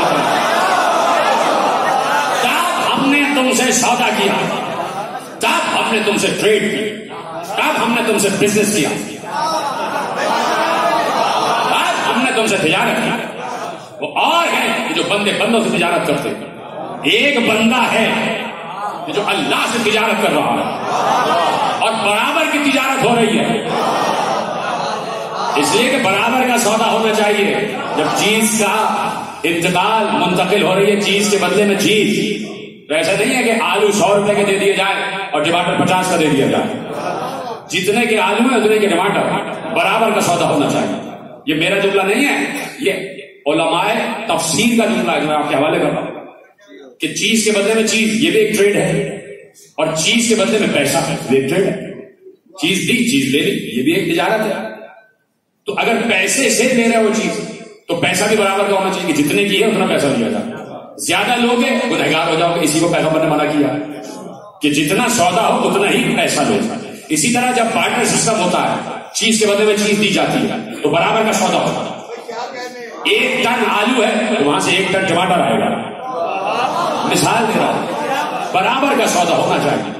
مطلب۔ ہم نے تم سے سودا کیا تب ہم نے تم سے ٹریڈ کی تب ہم نے تم سے بزنس کیا تب تم سے تجارت کی۔ وہ اور ہے کہ جو بندے بندوں سے تجارت کرتے۔ ایک بندہ ہے جو اللہ سے تجارت کر رہا ہے اور برابر کی تجارت ہو رہی ہے۔ اس لیے کہ برابر کا سودا ہونا چاہیے۔ جب چیز کا انتقال منتقل ہو رہی ہے چیز کے بدلے میں چیز تو ایسا نہیں ہے کہ آلو سو روپے کے دے دیے جائے اور ٹماٹر پچاس کا دے دیا جائے۔ جتنے کے آلو ہیں، اتنے کے ٹماٹر۔ برابر کا سودا ہونا چاہیے۔ یہ میرا جملہ نہیں ہے، یہ علماء تفسیر کا جملہ ہے جو میں آپ کے حوالے کر رہا ہوں۔ کہ چیز کے بدلے میں چیز، یہ بھی ایک ٹریڈ ہے۔ اور چیز کے بدلے میں پیسہ ہے، یہ ایک ٹریڈ ہے۔ چیز دی، چیز لے لی، یہ بھی ایک تجارت ہے۔ تو اگر پیسے سے لے رہے ہو چیز، تو پیسہ بھی برابر کا ہونا چاہیے کہ جتنے کی ہے اتنا پیسہ لیا جائے۔ زیادہ لوگ گنہگار ہو جاؤ گے اسی کو پیغمبر نے منع کیا۔ کہ جتنا سودا ہو، اتنا ہی پیسہ لو اسی طرح جب پارٹنر سسٹم ہوتا ہے، چیز کے بدلے میں چیز دی جاتی ہے، تو برابر کا سودا ہوتا ہے۔ ایک ٹن آلو ہے، تو وہاں سے ایک ٹن ٹماٹر آئے گا۔ مثال دے رہا ہوں برابر کا سودا ہونا چاہیے۔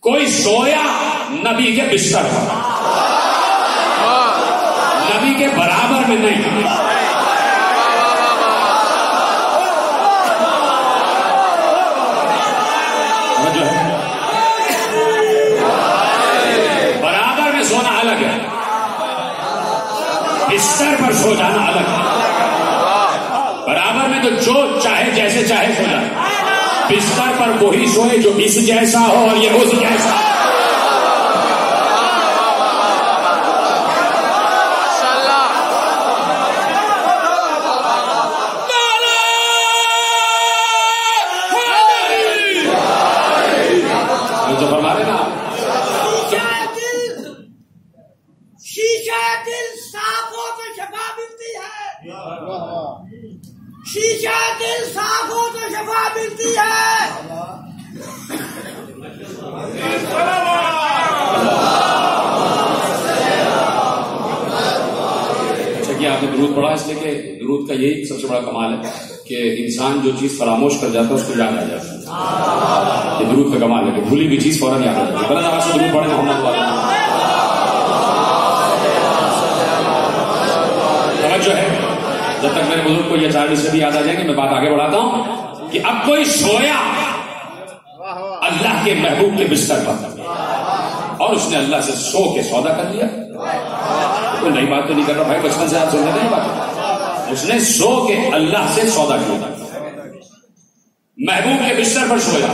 کوئی سویا نبی کے بستر۔ پر نبی کے برابر میں نہیں۔ برابر میں سونا الگ ہے۔ بستر پر سو جانا الگ ہے۔ برابر میں تو جو چاہے جیسے چاہے سو بستر پر وہی سوئے جو اس جیسا ہو اور یہ اس جیسا ہو یہ تو فرما رہے نا آپ شیشہ دل شیشہ دل صاف ہو تو شفا ملتی ہے شیشہ دل صاف ہو تو شفا ملتی ہے اچھا کہ آپ نے درود پڑھا اس لیے کہ درود کا یہی سب سے بڑا کمال ہے کہ انسان جو چیز فراموش کر جاتا ہے، اس کو یاد آ جاتا ہے۔ یہ درود کا کمال ہے کہ بھولی بھی چیز فوراً یاد آ جاتی ہے۔ غلط آواز سے درود پڑھے محمد والا۔ توجہ ہے۔ جب تک میرے بزرگ کو یہ چار سے بھی یاد آ جائیں گے میں بات آگے بڑھاتا ہوں کہ اب کوئی سویا اللہ کے محبوب کے بستر پر اور اس نے اللہ سے سو کے سودا کر لیا۔ کوئی نئی بات تو نہیں کر رہا بھائی، بچپن سے آپ سن رہے ہیں بات۔ اس نے سو کے اللہ سے سودا کیا۔ محبوب کے بستر پر سویا۔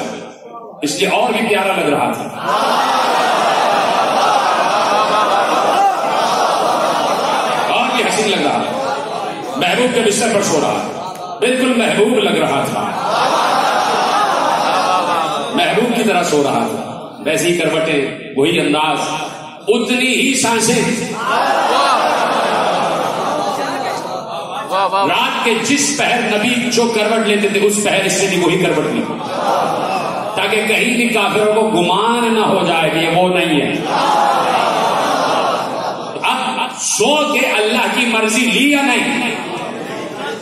اس لیے اور بھی پیارا لگ رہا تھا۔ اور بھی حسین لگ رہا۔ تھا محبوب کے بستر پر سو رہا۔ تھا بالکل محبوب لگ رہا تھا۔ محبوب کی طرح سو رہا تھا۔ ویسی کروٹیں، وہی انداز، اتنی ہی سانسیں۔ رات کے جس پہر نبی جو کروٹ لیتے تھے، اس پہر اس سے بھی وہی کروٹ لی تاکہ کہیں بھی کافروں کو گمان نہ ہو جائے کہ یہ وہ نہیں ہے۔ اب اب سو کے اللہ کی مرضی لی یا نہیں۔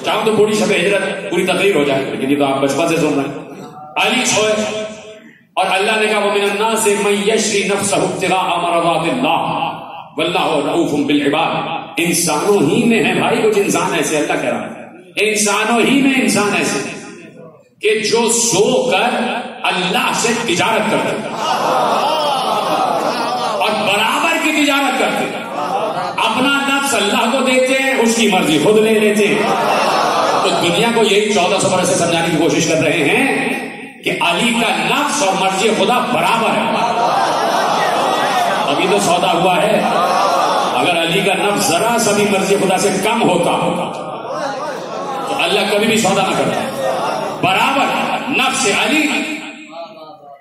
چاہوں تو پوری شب ہجرت پوری تقریر ہو جائے، لیکن یہ تو آپ بچپن سے سن رہے ہیں۔ علی سوئے۔ اور اللہ نے کہا وہ من الناس من یشری نفسه ابتغاء مرضات اللہ واللہ رؤوف بالعباد. انسانوں ہی میں ہے بھائی، کچھ انسان ایسے اللہ کہہ رہا ہے۔ انسانوں ہی میں انسان ایسے کہ جو سو کر اللہ سے تجارت کرتے اور برابر کی تجارت کرتے اپنا نفس اللہ کو دیتے ہیں، اس کی مرضی خود لے لیتے ہیں۔ تو دنیا کو یہی چودہ سو برس سے سمجھانے کی کوشش کر رہے ہیں کہ علی کا نفس اور مرضی خدا برابر ہے۔ ابھی تو سودا ہوا ہے۔ اگر علی کا نفس ذرا سا بھی مرضی خدا سے کم ہوتا، تو اللہ کبھی بھی سودا نہ کرتا۔ برابر، نفس علی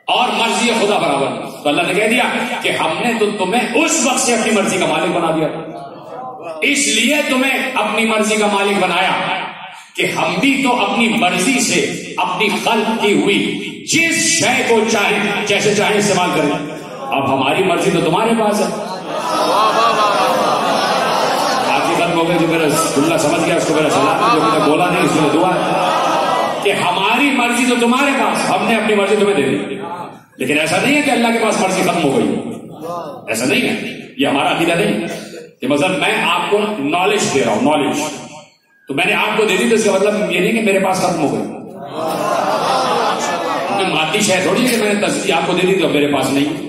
اور مرضی خدا برابر۔ تو اللہ نے کہہ دیا کہ ہم نے تو تمہیں اس وقت سے اپنی مرضی کا مالک بنا دیا۔ اس لیے تمہیں اپنی مرضی کا مالک بنایا کہ ہم بھی تو اپنی مرضی سے اپنی خلق کی ہوئی جس شے کو چاہیں، جیسے چاہیں استعمال کریں۔ اب ہماری مرضی تو تمہارے پاس ہے۔ آپ کی ختم ہو گئی جو میرا اللہ سمجھ گیا، اس کو میرا سلام جو میں نے بولا نہیں، اس میں دعا ہے۔ کہ ہماری مرضی تو تمہارے پاس، ہم نے اپنی مرضی تمہیں دے دی۔ لیکن ایسا نہیں ہے کہ اللہ کے پاس مرضی ختم ہو گئی۔ ایسا نہیں ہے۔ یہ ہمارا عقیدہ نہیں کہ مثلا میں آپ کو نالج دے رہا ہوں نالج تو میں نے آپ کو دے دی تو اس کا مطلب یہ نہیں کہ میرے پاس ختم ہو گئی۔ مادی شہ تھوڑی ہے کہ میں نے تصویر آپ کو دے دی تو میرے پاس نہیں۔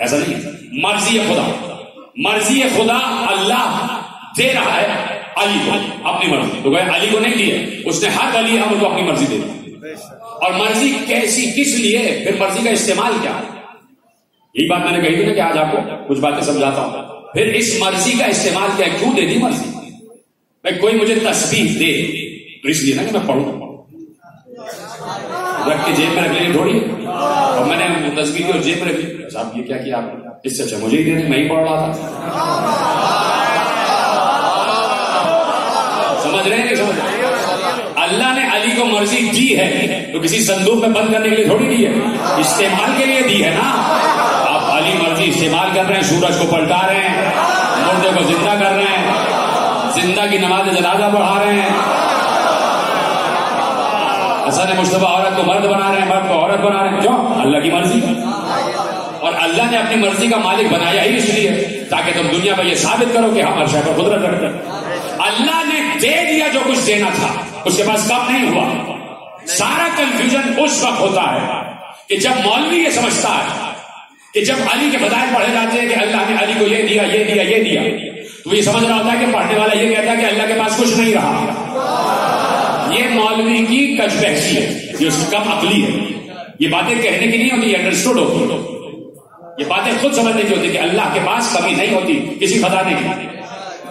ایسا نہیں ہے۔ مرضی خدا۔ مرضی خدا اللہ دے رہا ہے علی کو، اپنی مرضی۔ تو گئے علی کو نہیں دیے اس نے ہر علی ہم کو اپنی مرضی دے دی۔ اور مرضی کیسی، کس لیے؟ پھر مرضی کا استعمال کیا؟ یہی بات میں نے کہی تھی نا کہ آج آپ کو کچھ باتیں سمجھاتا ہوں۔ پھر اس مرضی کا استعمال کیا؟ کیوں دے دی مرضی؟ بھائی، کوئی مجھے تصویر دے۔ تو اس لیے نا کہ میں پڑھوں۔ رکھ کے جیب میں رکھ لینی تھوڑی۔ اور میں نے تصویر کی اور جیب میں رکھی۔ صاحب، یہ کیا کیا آپ نے؟ اس سے اچھا مجھے ہی میں ہی پڑھ رہا تھا۔ سمجھ رہے ہیں نہیں سمجھ رہے اللہ نے علی کو مرضی دی ہے، تو کسی صندوق میں بند کرنے کے لیے تھوڑی دی ہے۔ استعمال کے لیے دی ہے نا۔ آپ علی مرضی استعمال کر رہے ہیں، سورج کو پلٹا رہے ہیں، مردے کو زندہ کر رہے ہیں، زندہ کی نماز جنازہ بڑھا رہے ہیں۔ حسن مشتبہ عورت کو مرد بنا رہے ہیں، مرد کو عورت بنا رہے ہیں۔ کیوں؟ اللہ کی مرضی۔ اور اللہ نے اپنی مرضی کا مالک بنایا ہی اس لیے، تاکہ تم دنیا میں یہ ثابت کرو کہ ہم ہر شہر پر قدرت رکھتے ہیں۔ اللہ نے دے دیا جو کچھ دینا تھا، اس کے پاس کم نہیں ہوا۔ سارا کنفیوژن اس وقت ہوتا ہے کہ جب مولوی یہ سمجھتا ہے کہ جب علی کے بدائے پڑھے جاتے ہیں کہ اللہ نے علی کو یہ دیا یہ دیا یہ دیا، تو یہ سمجھ رہا ہوتا ہے کہ پڑھنے والا یہ کہتا ہے کہ اللہ کے پاس کچھ نہیں رہا۔ یہ مولوی کی کچ بحثی ہے، یہ اس کی کم عقلی ہے۔ یہ باتیں کہنے کی نہیں ہوتی انڈرسٹوڈ ہوتی۔ یہ باتیں خود سمجھنے کی ہوتی کہ اللہ کے پاس کمی نہیں ہوتی، کسی خزانے کی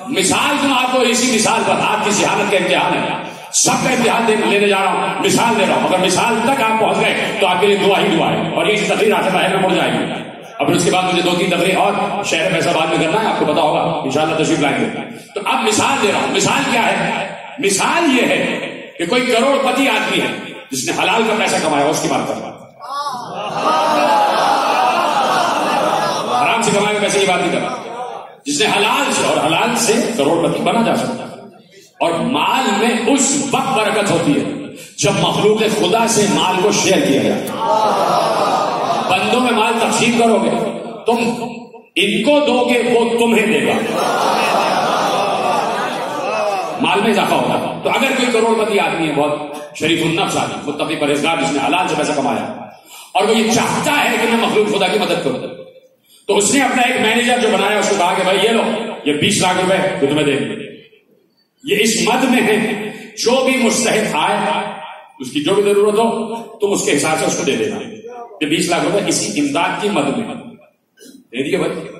مثال تو آپ کو اسی مثال پر، آپ کی ذہانت کا امتحان ہے۔ سب کا امتحان لینے جا رہا ہوں، مثال دے رہا ہوں۔ اگر مثال تک آپ پہنچ گئے تو آپ کے لیے دعا ہی دعا ہے۔ اور یہ تقریر آتے باہر میں مڑ جائے گی۔ اب اس کے بعد مجھے دو تین تقریر اور شہر میں بعد میں کرنا ہے، آپ کو پتا ہوگا، انشاءاللہ تشریف لائیں گے۔ تو اب مثال دے رہا ہوں۔ مثال کیا ہے؟ مثال یہ ہے کہ کوئی کروڑ پتی آدمی ہے جس نے حلال کا پیسہ کمایا اس کی بات کر رہا حرام سے کمائے پیسے کی بات نہیں کر رہا جس نے حلال سے اور حلال سے کروڑ پتی بنا جا سکتا اور مال میں اس وقت برکت ہوتی ہے جب مخلوق خدا سے مال کو شیئر کیا جائے بندوں میں مال تقسیم کرو گے۔ تم ان کو دو گے، وہ تمہیں دے گا۔ مال میں اضافہ ہوگا تو اگر کوئی کروڑ پتی آدمی ہے، بہت شریف النفس آدمی متقی پرہیزگار جس نے حلال سے پیسہ کمایا۔ اور وہ یہ چاہتا ہے کہ میں مخلوق خدا کی مدد کروں۔ تو اس نے اپنا ایک مینیجر جو بنایا، اس کو کہا کہ بھائی، یہ لو، یہ بیس لاکھ روپے جو تمہیں دے دیں یہ اس مد میں ہے۔ جو بھی مستحق آئے، اس کی جو بھی ضرورت ہو، تم اس کے حساب سے اس کو دے دینا۔ یہ بیس لاکھ روپے اسی امداد کی مد میں۔ دے دیے بھائی۔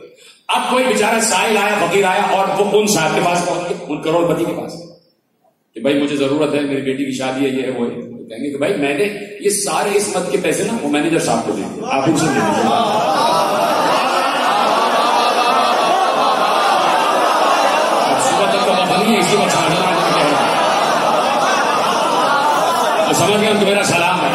اب کوئی بیچارہ سائل آیا، فقیر آیا اور وہ ان صاحب کے پاس پہنچ گئے ان کروڑ پتی کے پاس۔ کہ بھائی مجھے ضرورت ہے، میری بیٹی کی شادی ہے، یہ ہے، وہ ہے۔ کہیں گے کہ بھائی میں نے یہ سارے اس مد کے پیسے نا، وہ مینیجر صاحب کو دیں گے آپ ان سے لے لیجیے اسی وقت سمجھ گئے تو میرا سلام ہے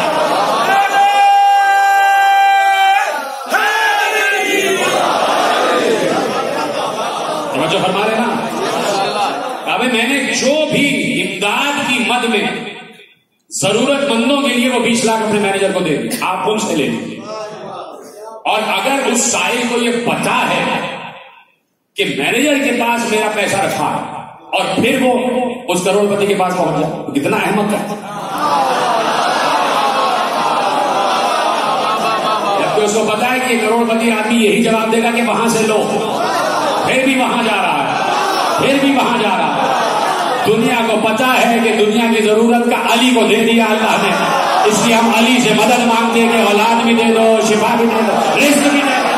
توجہ فرما رہے نا ابھی میں نے جو بھی امداد کی مد میں ضرورت مندوں کے لیے وہ بیس لاکھ اپنے مینیجر کو دے دی۔ آپ ان سے لے لیجیے اور اگر اس سائل کو یہ پتا ہے کہ مینیجر کے پاس میرا پیسہ رکھا ہے اور پھر وہ اس کروڑ پتی کے پاس پہنچ جائے کتنا احمد ہے؟ جبکہ اس کو پتا ہے کہ کروڑ پتی آدمی یہی جواب دے گا کہ وہاں سے لو، پھر بھی وہاں جا رہا ہے، پھر بھی وہاں جا رہا ہے۔ دنیا کو پتا ہے کہ دنیا کی ضرورت کا علی کو دے دیا اللہ نے۔ اس لیے ہم علی سے مدد مانگتے ہیں کہ اولاد بھی دے دو، شفا بھی دے دو، رزق بھی دے دو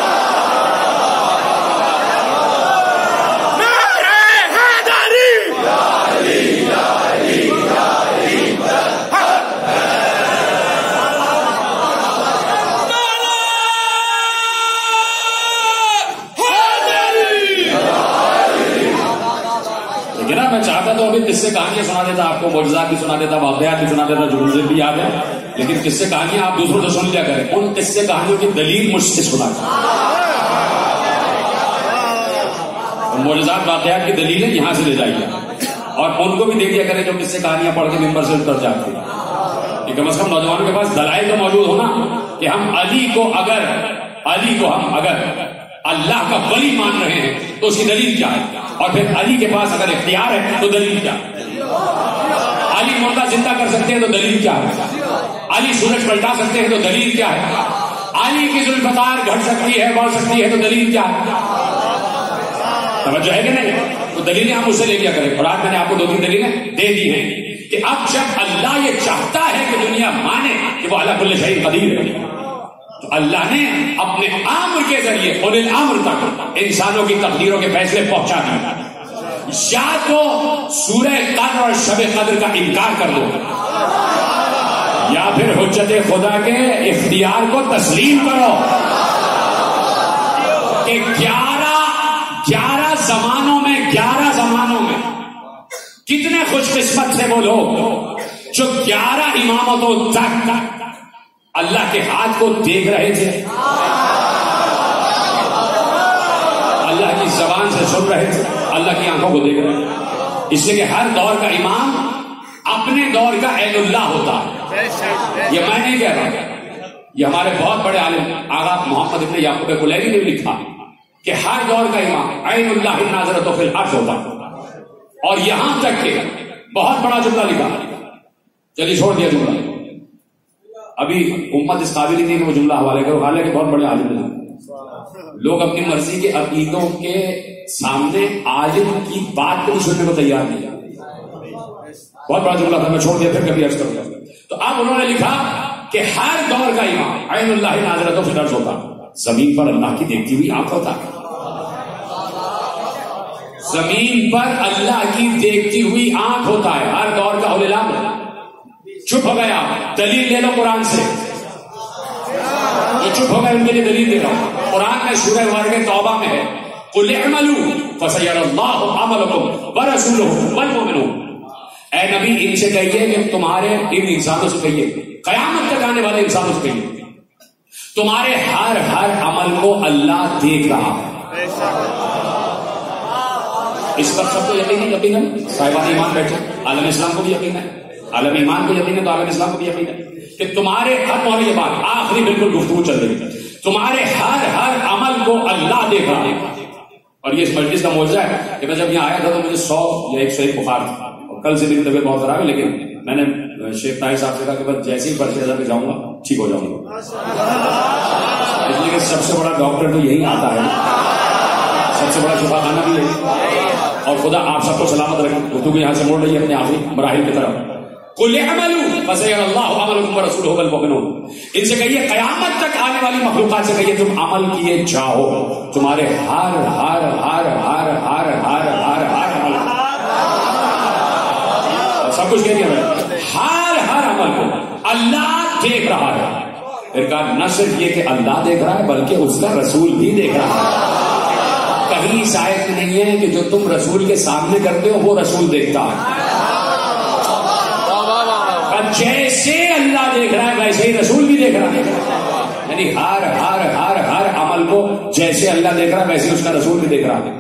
لیکن نا میں چاہتا تو ابھی کس سے کہانیاں سنا دیتا آپ کو معجزات بھی سنا دیتا واقعات بھی سنا دیتا، جو مجھے بھی یاد ہے لیکن کس سے کہانیاں آپ دوسروں سے سن لیا کریں۔ ان کس سے کہانیوں کی دلیل مجھ سے سنا معجزات واقعات کی دلیلیں یہاں سے لے جائیے۔ اور ان کو بھی دے دیا کریں جو کس سے کہانیاں پڑھ کے ممبر سے اتر جاتے ہیں۔ کہ کم از کم نوجوانوں کے پاس دلائل تو موجود ہونا کہ ہم علی کو اگر، علی کو ہم اگر اللہ کا ولی مان رہے ہیں تو اس کی دلیل کیا ہے؟ اور پھر علی کے پاس اگر اختیار ہے تو دلیل کیا ہے؟ علی مردہ زندہ کر سکتے ہیں تو دلیل کیا ہے؟ علی سورج پلٹا سکتے ہیں تو دلیل کیا ہے؟ علی کی ذوالفقار گھٹ سکتی ہے، بڑھ سکتی ہے تو دلیل کیا ہے؟ توجہ ہے کہ نہیں؟ تو دلیلیں آپ اس سے لے لیا کریں۔ اور آج میں نے آپ کو دو تین دلیلیں دے دی ہیں کہ اب جب اللہ یہ چاہتا ہے کہ دنیا مانے کہ وہ اللہ کل شہید قدیر ہے، تو اللہ نے اپنے عامر کے ذریعے اول الامر تک انسانوں کی تقدیروں کے فیصلے پہنچا دیے۔ یا تو سورہ قدر اور شب قدر کا انکار کر دو۔ یا پھر حجت خدا کے اختیار کو تسلیم کرو۔ کہ گیارہ گیارہ زمانوں میں، گیارہ زمانوں میں کتنے خوش قسمت تھے وہ لوگ۔ جو گیارہ امامتوں تک اللہ کے ہاتھ کو دیکھ رہے تھے۔ اللہ کی زبان سے سن رہے تھے۔ اللہ کی آنکھوں کو دیکھ رہے تھے اس لیے کہ ہر دور کا امام اپنے دور کا عین اللہ ہوتا ہے۔ یہ میں نہیں کہہ رہا یہ ہمارے بہت بڑے عالم آغا محمد ابن یعقوب کلیری نے لکھا کہ ہر دور کا امام عین اللہ ناظرت و فی الحرف ہوتا ہے۔ اور یہاں تک کہ بہت بڑا جملہ لکھا۔ چلیے چھوڑ دیا جملہ۔ ابھی امت اس قابل نہیں کہ وہ جملہ حوالے کرو حالانکہ بہت بڑے عالم ہیں۔ لوگ اپنی مرضی کے عقیدوں کے سامنے عالم کی بات کو بھی سننے کو تیار نہیں بہت بڑا جملہ تھا، میں چھوڑ دیا، پھر کبھی عرض کروں گا۔ تو اب انہوں نے لکھا کہ ہر دور کا امام عین اللہ ناظرت و ہوتا۔ زمین پر اللہ کی دیکھتی ہوئی آنکھ ہوتا۔ زمین پر اللہ کی دیکھتی ہوئی آنکھ ہوتا ہے۔ ہر دور کا علام چپ ہو گیا۔ دلیل لے لو قرآن سے۔ چپ ہو گئے، ان کے لیے دلیل دے رہا ہوں۔ قرآن میں سورہ ورگ توبہ میں ہے۔ قل اعملوا فسيرى الله عملكم ورسوله والمؤمنون اے نبی، ان سے کہیے کہ تمہارے ان انسانوں سے کہیے، قیامت تک آنے والے انسانوں سے کہیے۔ تمہارے ہر ہر عمل کو اللہ دیکھ رہا ہے۔ اس پر سب کو یقین ہے یقین ہے صاحبان ایمان بیٹھے، عالم اسلام کو بھی یقین ہے۔ عالم ایمان کو یقین ہے تو عالم اسلام کو بھی یقین ہے۔ کہ تمہارے ہر موری بات آخری بالکل گفتگو چل رہی ہے۔ تمہارے ہر ہر عمل کو اللہ دیکھ رہا ہے۔ اور یہ اس مجلس کا موضوع ہے کہ میں جب یہاں آیا تھا تو مجھے سو یا ایک سو ایک بخار تھا اور کل سے میری طبیعت بہت خراب ہے، لیکن میں نے شیخ طاہر صاحب سے کہا کہ بس جیسے ہی پرچے پہ جاؤں گا، ٹھیک ہو جاؤں گا۔ اس لیے کہ سب سے بڑا ڈاکٹر تو یہی آتا ہے۔ سب سے بڑا شفا خانہ بھی یہی اور خدا آپ سب کو سلامت رکھے۔ گفتگو یہاں سے موڑ رہی ہے اپنے آخری مراحل کی طرف۔ کل اللہ عملکم والمؤمنون. ان سے کہیے، قیامت تک آنے والی مخلوقات سے کہیے، تم عمل کیے جاؤ. تمہارے ہر ہر ہر ہر ہر ہر ہر ہر عمل. سب کچھ کہہ دیا ہر ہر عمل کو اللہ دیکھ رہا ہے. پھر کہا، نہ صرف یہ کہ اللہ دیکھ رہا ہے، بلکہ اس کا رسول بھی دیکھ رہا ہے. کہیں شاید نہیں ہے کہ جو تم رسول کے سامنے کرتے ہو، وہ رسول دیکھتا ہے. جیسے اللہ دیکھ رہا ہے، ویسے ہی رسول بھی دیکھ رہا ہے۔ یعنی ہر ہر ہر ہر عمل کو جیسے اللہ دیکھ رہا ہے، ویسے اس کا رسول بھی دیکھ رہا ہے۔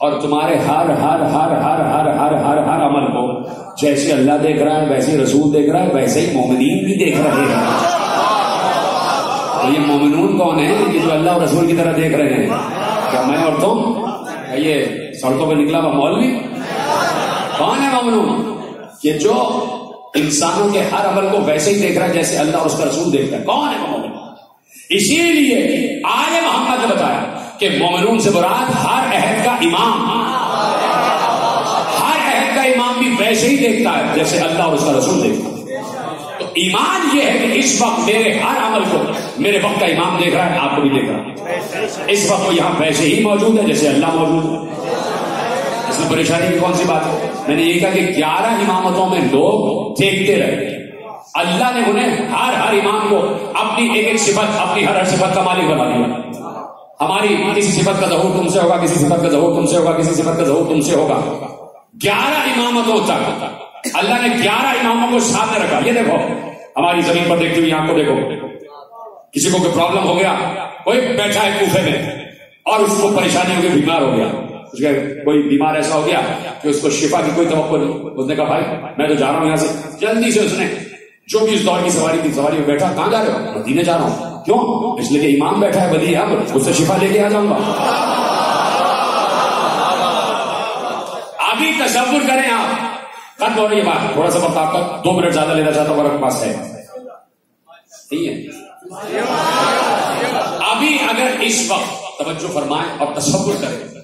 اور تمہارے ہر ہر ہر ہر ہر ہر ہر ہر عمل کو جیسے اللہ دیکھ رہا ہے، ویسے رسول دیکھ رہا ہے، ویسے ہی مومنین بھی دیکھ رہے ہیں۔ تو یہ مومنون کون ہے کہ جو اللہ اور رسول کی طرح دیکھ رہے ہیں۔ کیا میں اور تم؟ یہ سڑکوں پہ نکلا ہوا مولوی؟ کون ہے مومنون؟ کہ جو انسانوں کے ہر عمل کو ویسے ہی دیکھ رہا ہے جیسے اللہ اور اس کا رسول دیکھ رہا ہے۔ کون ہے مومن اسی لیے آج محمد نے بتایا کہ مومنون سے مراد ہر عہد کا امام۔ ہر عہد کا امام بھی ویسے ہی دیکھتا ہے جیسے اللہ اور اس کا رسول دیکھتا ہے۔ تو ایمان یہ ہے کہ اس وقت میرے ہر عمل کو میرے وقت کا امام دیکھ رہا ہے، آپ کو بھی دیکھ رہا ہے۔ اس وقت وہ یہاں ویسے ہی موجود ہے جیسے اللہ موجود ہے۔ اس میں پریشانی کی کون سی بات ہے؟ میں نے یہ کہا کہ گیارہ امامتوں میں لوگ دیکھتے رہے۔ اللہ نے انہیں ہر ہر امام کو اپنی ایک ایک صفت، اپنی ہر ہر صفت کا مالک بنا دیا۔ ہماری کسی صفت کا ظہور تم سے ہوگا، کسی صفت کا ظہور تم سے ہوگا، کسی صفت کا ظہور تم سے ہوگا۔ گیارہ امامتوں تک۔ اللہ نے گیارہ اماموں کو سامنے رکھا۔ یہ دیکھو، ہماری زمین پر دیکھتی ہوئی آنکھ کو دیکھو۔ کسی کو کوئی پرابلم ہو گیا کوئی بیٹھا ہے کوفے میں اور اس کو پریشانی ہو گئی بیمار ہو گیا۔ اس کا کوئی بیمار ایسا ہو گیا کہ اس کو شفا کی کوئی توقع نہیں۔ اس نے کہا، بھائی، میں تو جا رہا ہوں یہاں سے۔ جلدی سے اس نے جو بھی اس دور کی سواری کی سواری میں بیٹھا۔ کہاں جا رہے ہو؟ مدینے جا رہا ہوں۔ کیوں؟ اس لیے کہ امام بیٹھا ہے بدی اب اس سے شفا لے کے آ جاؤں گا۔ ابھی تصور کریں آپ۔ ختم ہو رہی ہے بات۔ تھوڑا سا وقت آپ کا، دو منٹ زیادہ لینا چاہتا ہوں پاس ہے۔ ہے۔ ابھی اگر اس وقت توجہ فرمائیں اور تصور کریں۔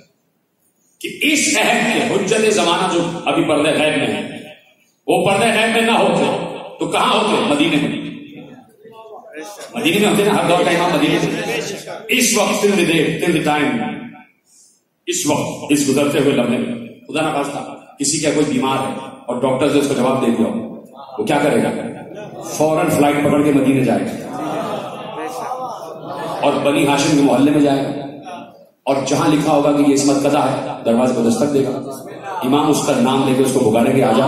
کہ اس عہد کے حجت زمانہ جو ابھی پردے غیب میں ہے، وہ پردے غیب میں نہ ہوتے تو کہاں ہوتے مدینے میں۔ مدینے میں ہوتے نا، ہر دور کا امام مدینے میں۔ اس وقت تل دے تل ٹائم۔ اس وقت، اس گزرتے ہوئے لمحے میں۔ خدا نہ خاصہ کسی کا کوئی بیمار ہے اور ڈاکٹر سے اس کو جواب دے دیا وہ کیا کرے گا؟ فوراً فلائٹ پکڑ کے مدینے جائے۔ گا اور بنی ہاشم کے محلے میں جائے۔ گا اور جہاں لکھا ہوگا کہ یہ اسمت قدا ہے، دروازے کو دستک دے گا۔ امام اس کا نام لے کے اس کو بگاڑیں گے آ جا۔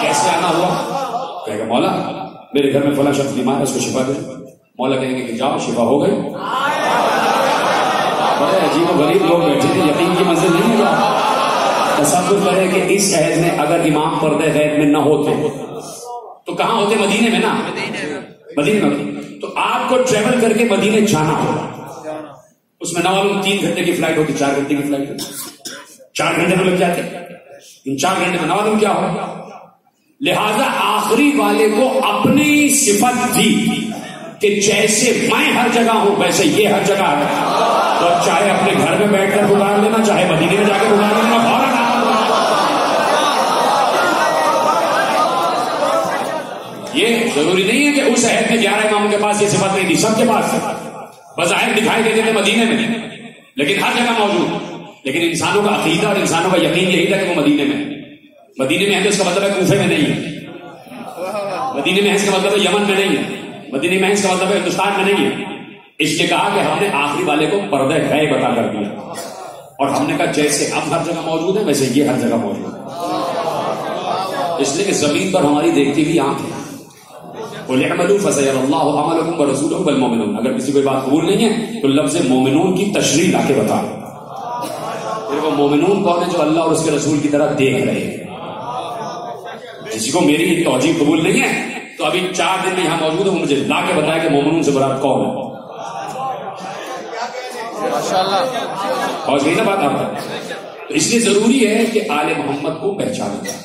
کیسے آنا ہوا؟ کہے گا، مولا، میرے گھر میں فلاں شخص بیمار ہے، اس کو شفا دے۔ مولا کہیں گے کہ جاؤ، شفا ہو گئی۔ بڑے عجیب و غریب لوگ بیٹھے تھے، یقین کی منزل نہیں ہے۔ تصور کریں کہ اس عہد میں اگر امام پردے غیب میں نہ ہوتے، تو کہاں ہوتے؟ مدینے میں نا۔ مدینے میں۔ تو آپ کو ٹریول کر کے مدینے جانا ہوگا۔ اس میں نہ معلوم تین گھنٹے کی فلائٹ ہوتی چار گھنٹے کی فلائٹ ہوتی۔ چار گھنٹے میں لگ جاتے۔ ان چار گھنٹے میں نہ معلوم کیا ہوگا لہذا آخری والے کو اپنی صفت دی کہ جیسے میں ہر جگہ ہوں ویسے یہ ہر جگہ ہے۔ تو چاہے اپنے گھر میں بیٹھ کر پکار لینا چاہے مدینے میں جا کے پکار لینا یہ ضروری نہیں ہے کہ اس عہد میں گیارہ اماموں کے پاس یہ صفت نہیں تھی، سب کے پاس۔ بظاہر دکھائی دیتے تھے مدینے میں۔ لیکن ہر جگہ موجود۔ لیکن انسانوں کا عقیدہ اور انسانوں کا یقین یہی تھا کہ وہ مدینے میں۔ مدینے میں ہے تو اس کا مطلب ہے کوفے میں نہیں ہے۔ مدینے میں ہے اس کا مطلب ہے یمن میں نہیں ہے۔ مدینے میں ہے اس کا مطلب ہے ہندوستان میں نہیں ہے۔ اس لیے کہا کہ ہم نے آخری والے کو پردہ غیب بتا کر دیا۔ اور ہم نے کہا جیسے اب ہر جگہ موجود ہے، ویسے یہ ہر جگہ موجود ہے۔ اس لیے کہ زمین پر ہماری دیکھتی ہوئی آنکھ ہے۔ رسول اگر کسی کو بات قبول نہیں ہے تو لفظ مومنون کی تشریح لا کے بتا پھر وہ مومنون کون ہے جو اللہ اور اس کے رسول کی طرح دیکھ رہے ہیں؟ کسی کو میری توجہ قبول نہیں ہے تو ابھی چار دن میں یہاں موجود ہے مجھے لا کے بتایا کہ مومنون سے برات کون ہے۔ اور یہی نا بات آپ تو اس لیے ضروری ہے کہ آل محمد کو پہچانا جائے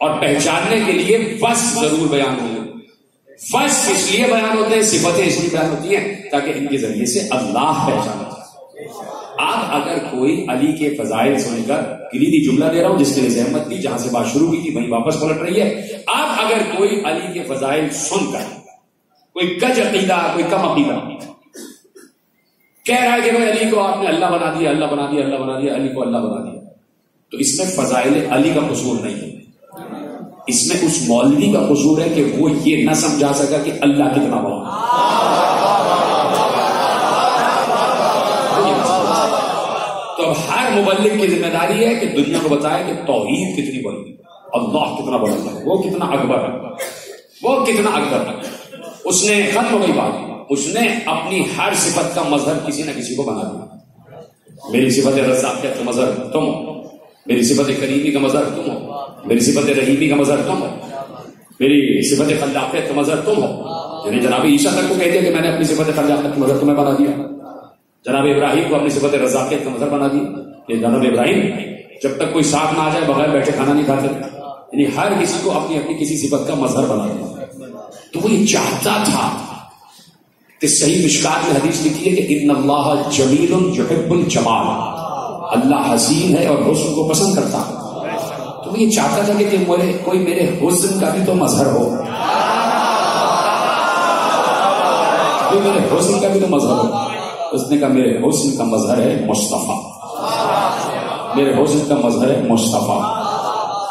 اور پہچاننے کے لیے بس ضرور بیان ہوں۔ فرسٹ اس لیے بیان ہوتے ہیں، صفتیں اس لیے بیان ہوتی ہیں تاکہ ان کے ذریعے سے اللہ پہچانا جائے آپ اگر کوئی علی کے فضائل سن کر کلیدی جملہ دے رہا ہوں، جس کے لیے زحمت تھی، جہاں سے بات شروع کی تھی، وہیں واپس پلٹ رہی ہے۔ آپ اگر کوئی علی کے فضائل سن کر، کوئی کج عقیدہ، کوئی کم عقیدہ، کہہ رہا ہے کہ بھائی علی کو آپ نے اللہ بنا دیا، اللہ بنا دیا، اللہ بنا دیا، علی کو اللہ بنا دیا، تو اس میں فضائل علی کا قصور نہیں ہے۔ اس میں اس مولوی کا قصور ہے کہ وہ یہ نہ سمجھا سکا کہ اللہ کتنا بڑا تو ہر مبلک کی ذمہ داری ہے کہ دنیا کو بتائے کہ توحید کتنی بڑی اللہ کتنا بڑا ہے۔ وہ کتنا اکبر ہے۔ وہ کتنا اکبر ہے۔ اس نے ختم ہو گئی بات۔ اس نے اپنی ہر صفت کا مظہر کسی نہ کسی کو بنا دیا۔ میری صفت رزاقیت کا مظہر تم۔ میری صفت قریبی کا مظہر تم ہو۔ میری صفت رحیمی کا مظہر تم ہو۔ میری صفت خلاقیت کا مظہر تم ہو۔ یعنی جناب عیشا تک کو کہہ دیا کہ میں نے اپنی صفت خلاقیت کا مظہر تمہیں بنا دیا۔ جناب ابراہیم کو اپنی صفت رزاقیت کا مظہر بنا دیا۔ کہ جناب ابراہیم، جب تک کوئی ساتھ نہ آ جائے، بغیر بیٹھے کھانا نہیں کھاتے۔ یعنی ہر کسی کو اپنی اپنی کسی صفت کا مظہر بنا دیا۔ تو وہ یہ چاہتا تھا کہ صحیح مشکات میں حدیث لکھی ہے کہ ان اللہ جمیل یحب الجمال۔ اللہ حسین ہے اور حسن کو پسند کرتا ہے تو وہ یہ چاہتا تھا کہ میرے کوئی میرے حسن کا بھی تو مظہر ہو۔ کوئی میرے حسن کا بھی تو مظہر ہو۔ اس نے کہا، میرے حسن کا مظہر ہے مصطفیٰ۔ میرے حسن کا مظہر ہے مصطفیٰ۔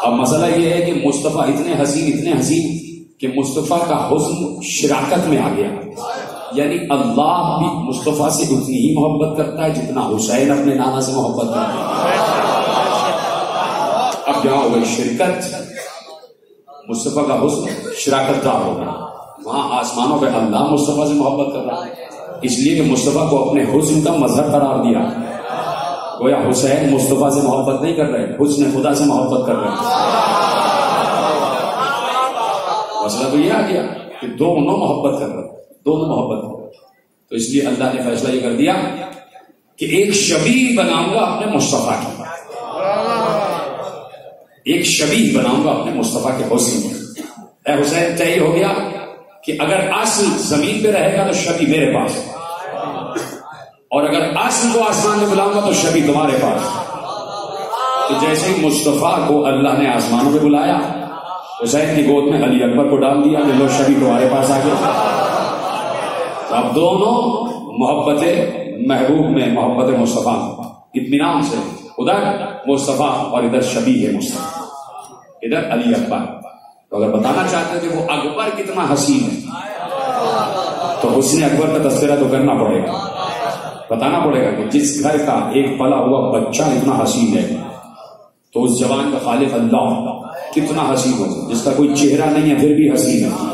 اب مسئلہ یہ ہے کہ مصطفیٰ اتنے حسین اتنے حسین کہ مصطفیٰ کا حسن شراکت میں آ گیا۔ یعنی اللہ بھی مصطفیٰ سے اتنی ہی محبت کرتا ہے جتنا حسین اپنے نانا سے محبت کرتا ہے۔ اب کیا ہو گئی شرکت۔ مصطفیٰ کا حسن شراکت دار ہو گیا۔ وہاں آسمانوں پہ اللہ مصطفیٰ سے محبت کر رہا ہے۔ اس لیے کہ مصطفیٰ کو اپنے حسن کا مظہر قرار دیا۔ گویا حسین مصطفیٰ سے محبت نہیں کر رہے، حسن خدا سے محبت کر رہے۔ مسئلہ تو یہ آ گیا کہ دونوں محبت کر رہے۔ دونوں محبت کر رہے تو اس لیے اللہ نے فیصلہ یہ کر دیا کہ ایک شبی بناؤں گا اپنے مصطفیٰ کی ایک شبی بناؤں گا اپنے مصطفیٰ کے حسین میں۔ اے حسین، طے ہو گیا کہ اگر اصل زمین پہ رہے گا تو شبی میرے پاس۔ اور اگر اصل کو آسمان میں بلاؤں گا تو شبی تمہارے پاس۔ تو جیسے ہی مصطفیٰ کو اللہ نے آسمانوں پہ بلایا، حسین کی گود میں علی اکبر کو ڈال دیا کہ لو، شبی تمہارے پاس آ گیا اب دونوں محبت محبوب میں محبت مصطفیٰ اطمینان سے۔ ادھر مصطفیٰ اور ادھر شبی ہے مصطفیٰ۔ ادھر علی اکبر۔ تو اگر بتانا چاہتے تھے وہ اکبر کتنا حسین ہے، تو حسن اکبر کا تذکرہ تو کرنا پڑے گا۔ بتانا پڑے گا کہ جس گھر کا ایک پلا ہوا بچہ اتنا حسین ہے، تو اس جوان کا خالق اللہ کتنا حسین ہو جس کا کوئی چہرہ نہیں ہے، پھر بھی حسین ہے۔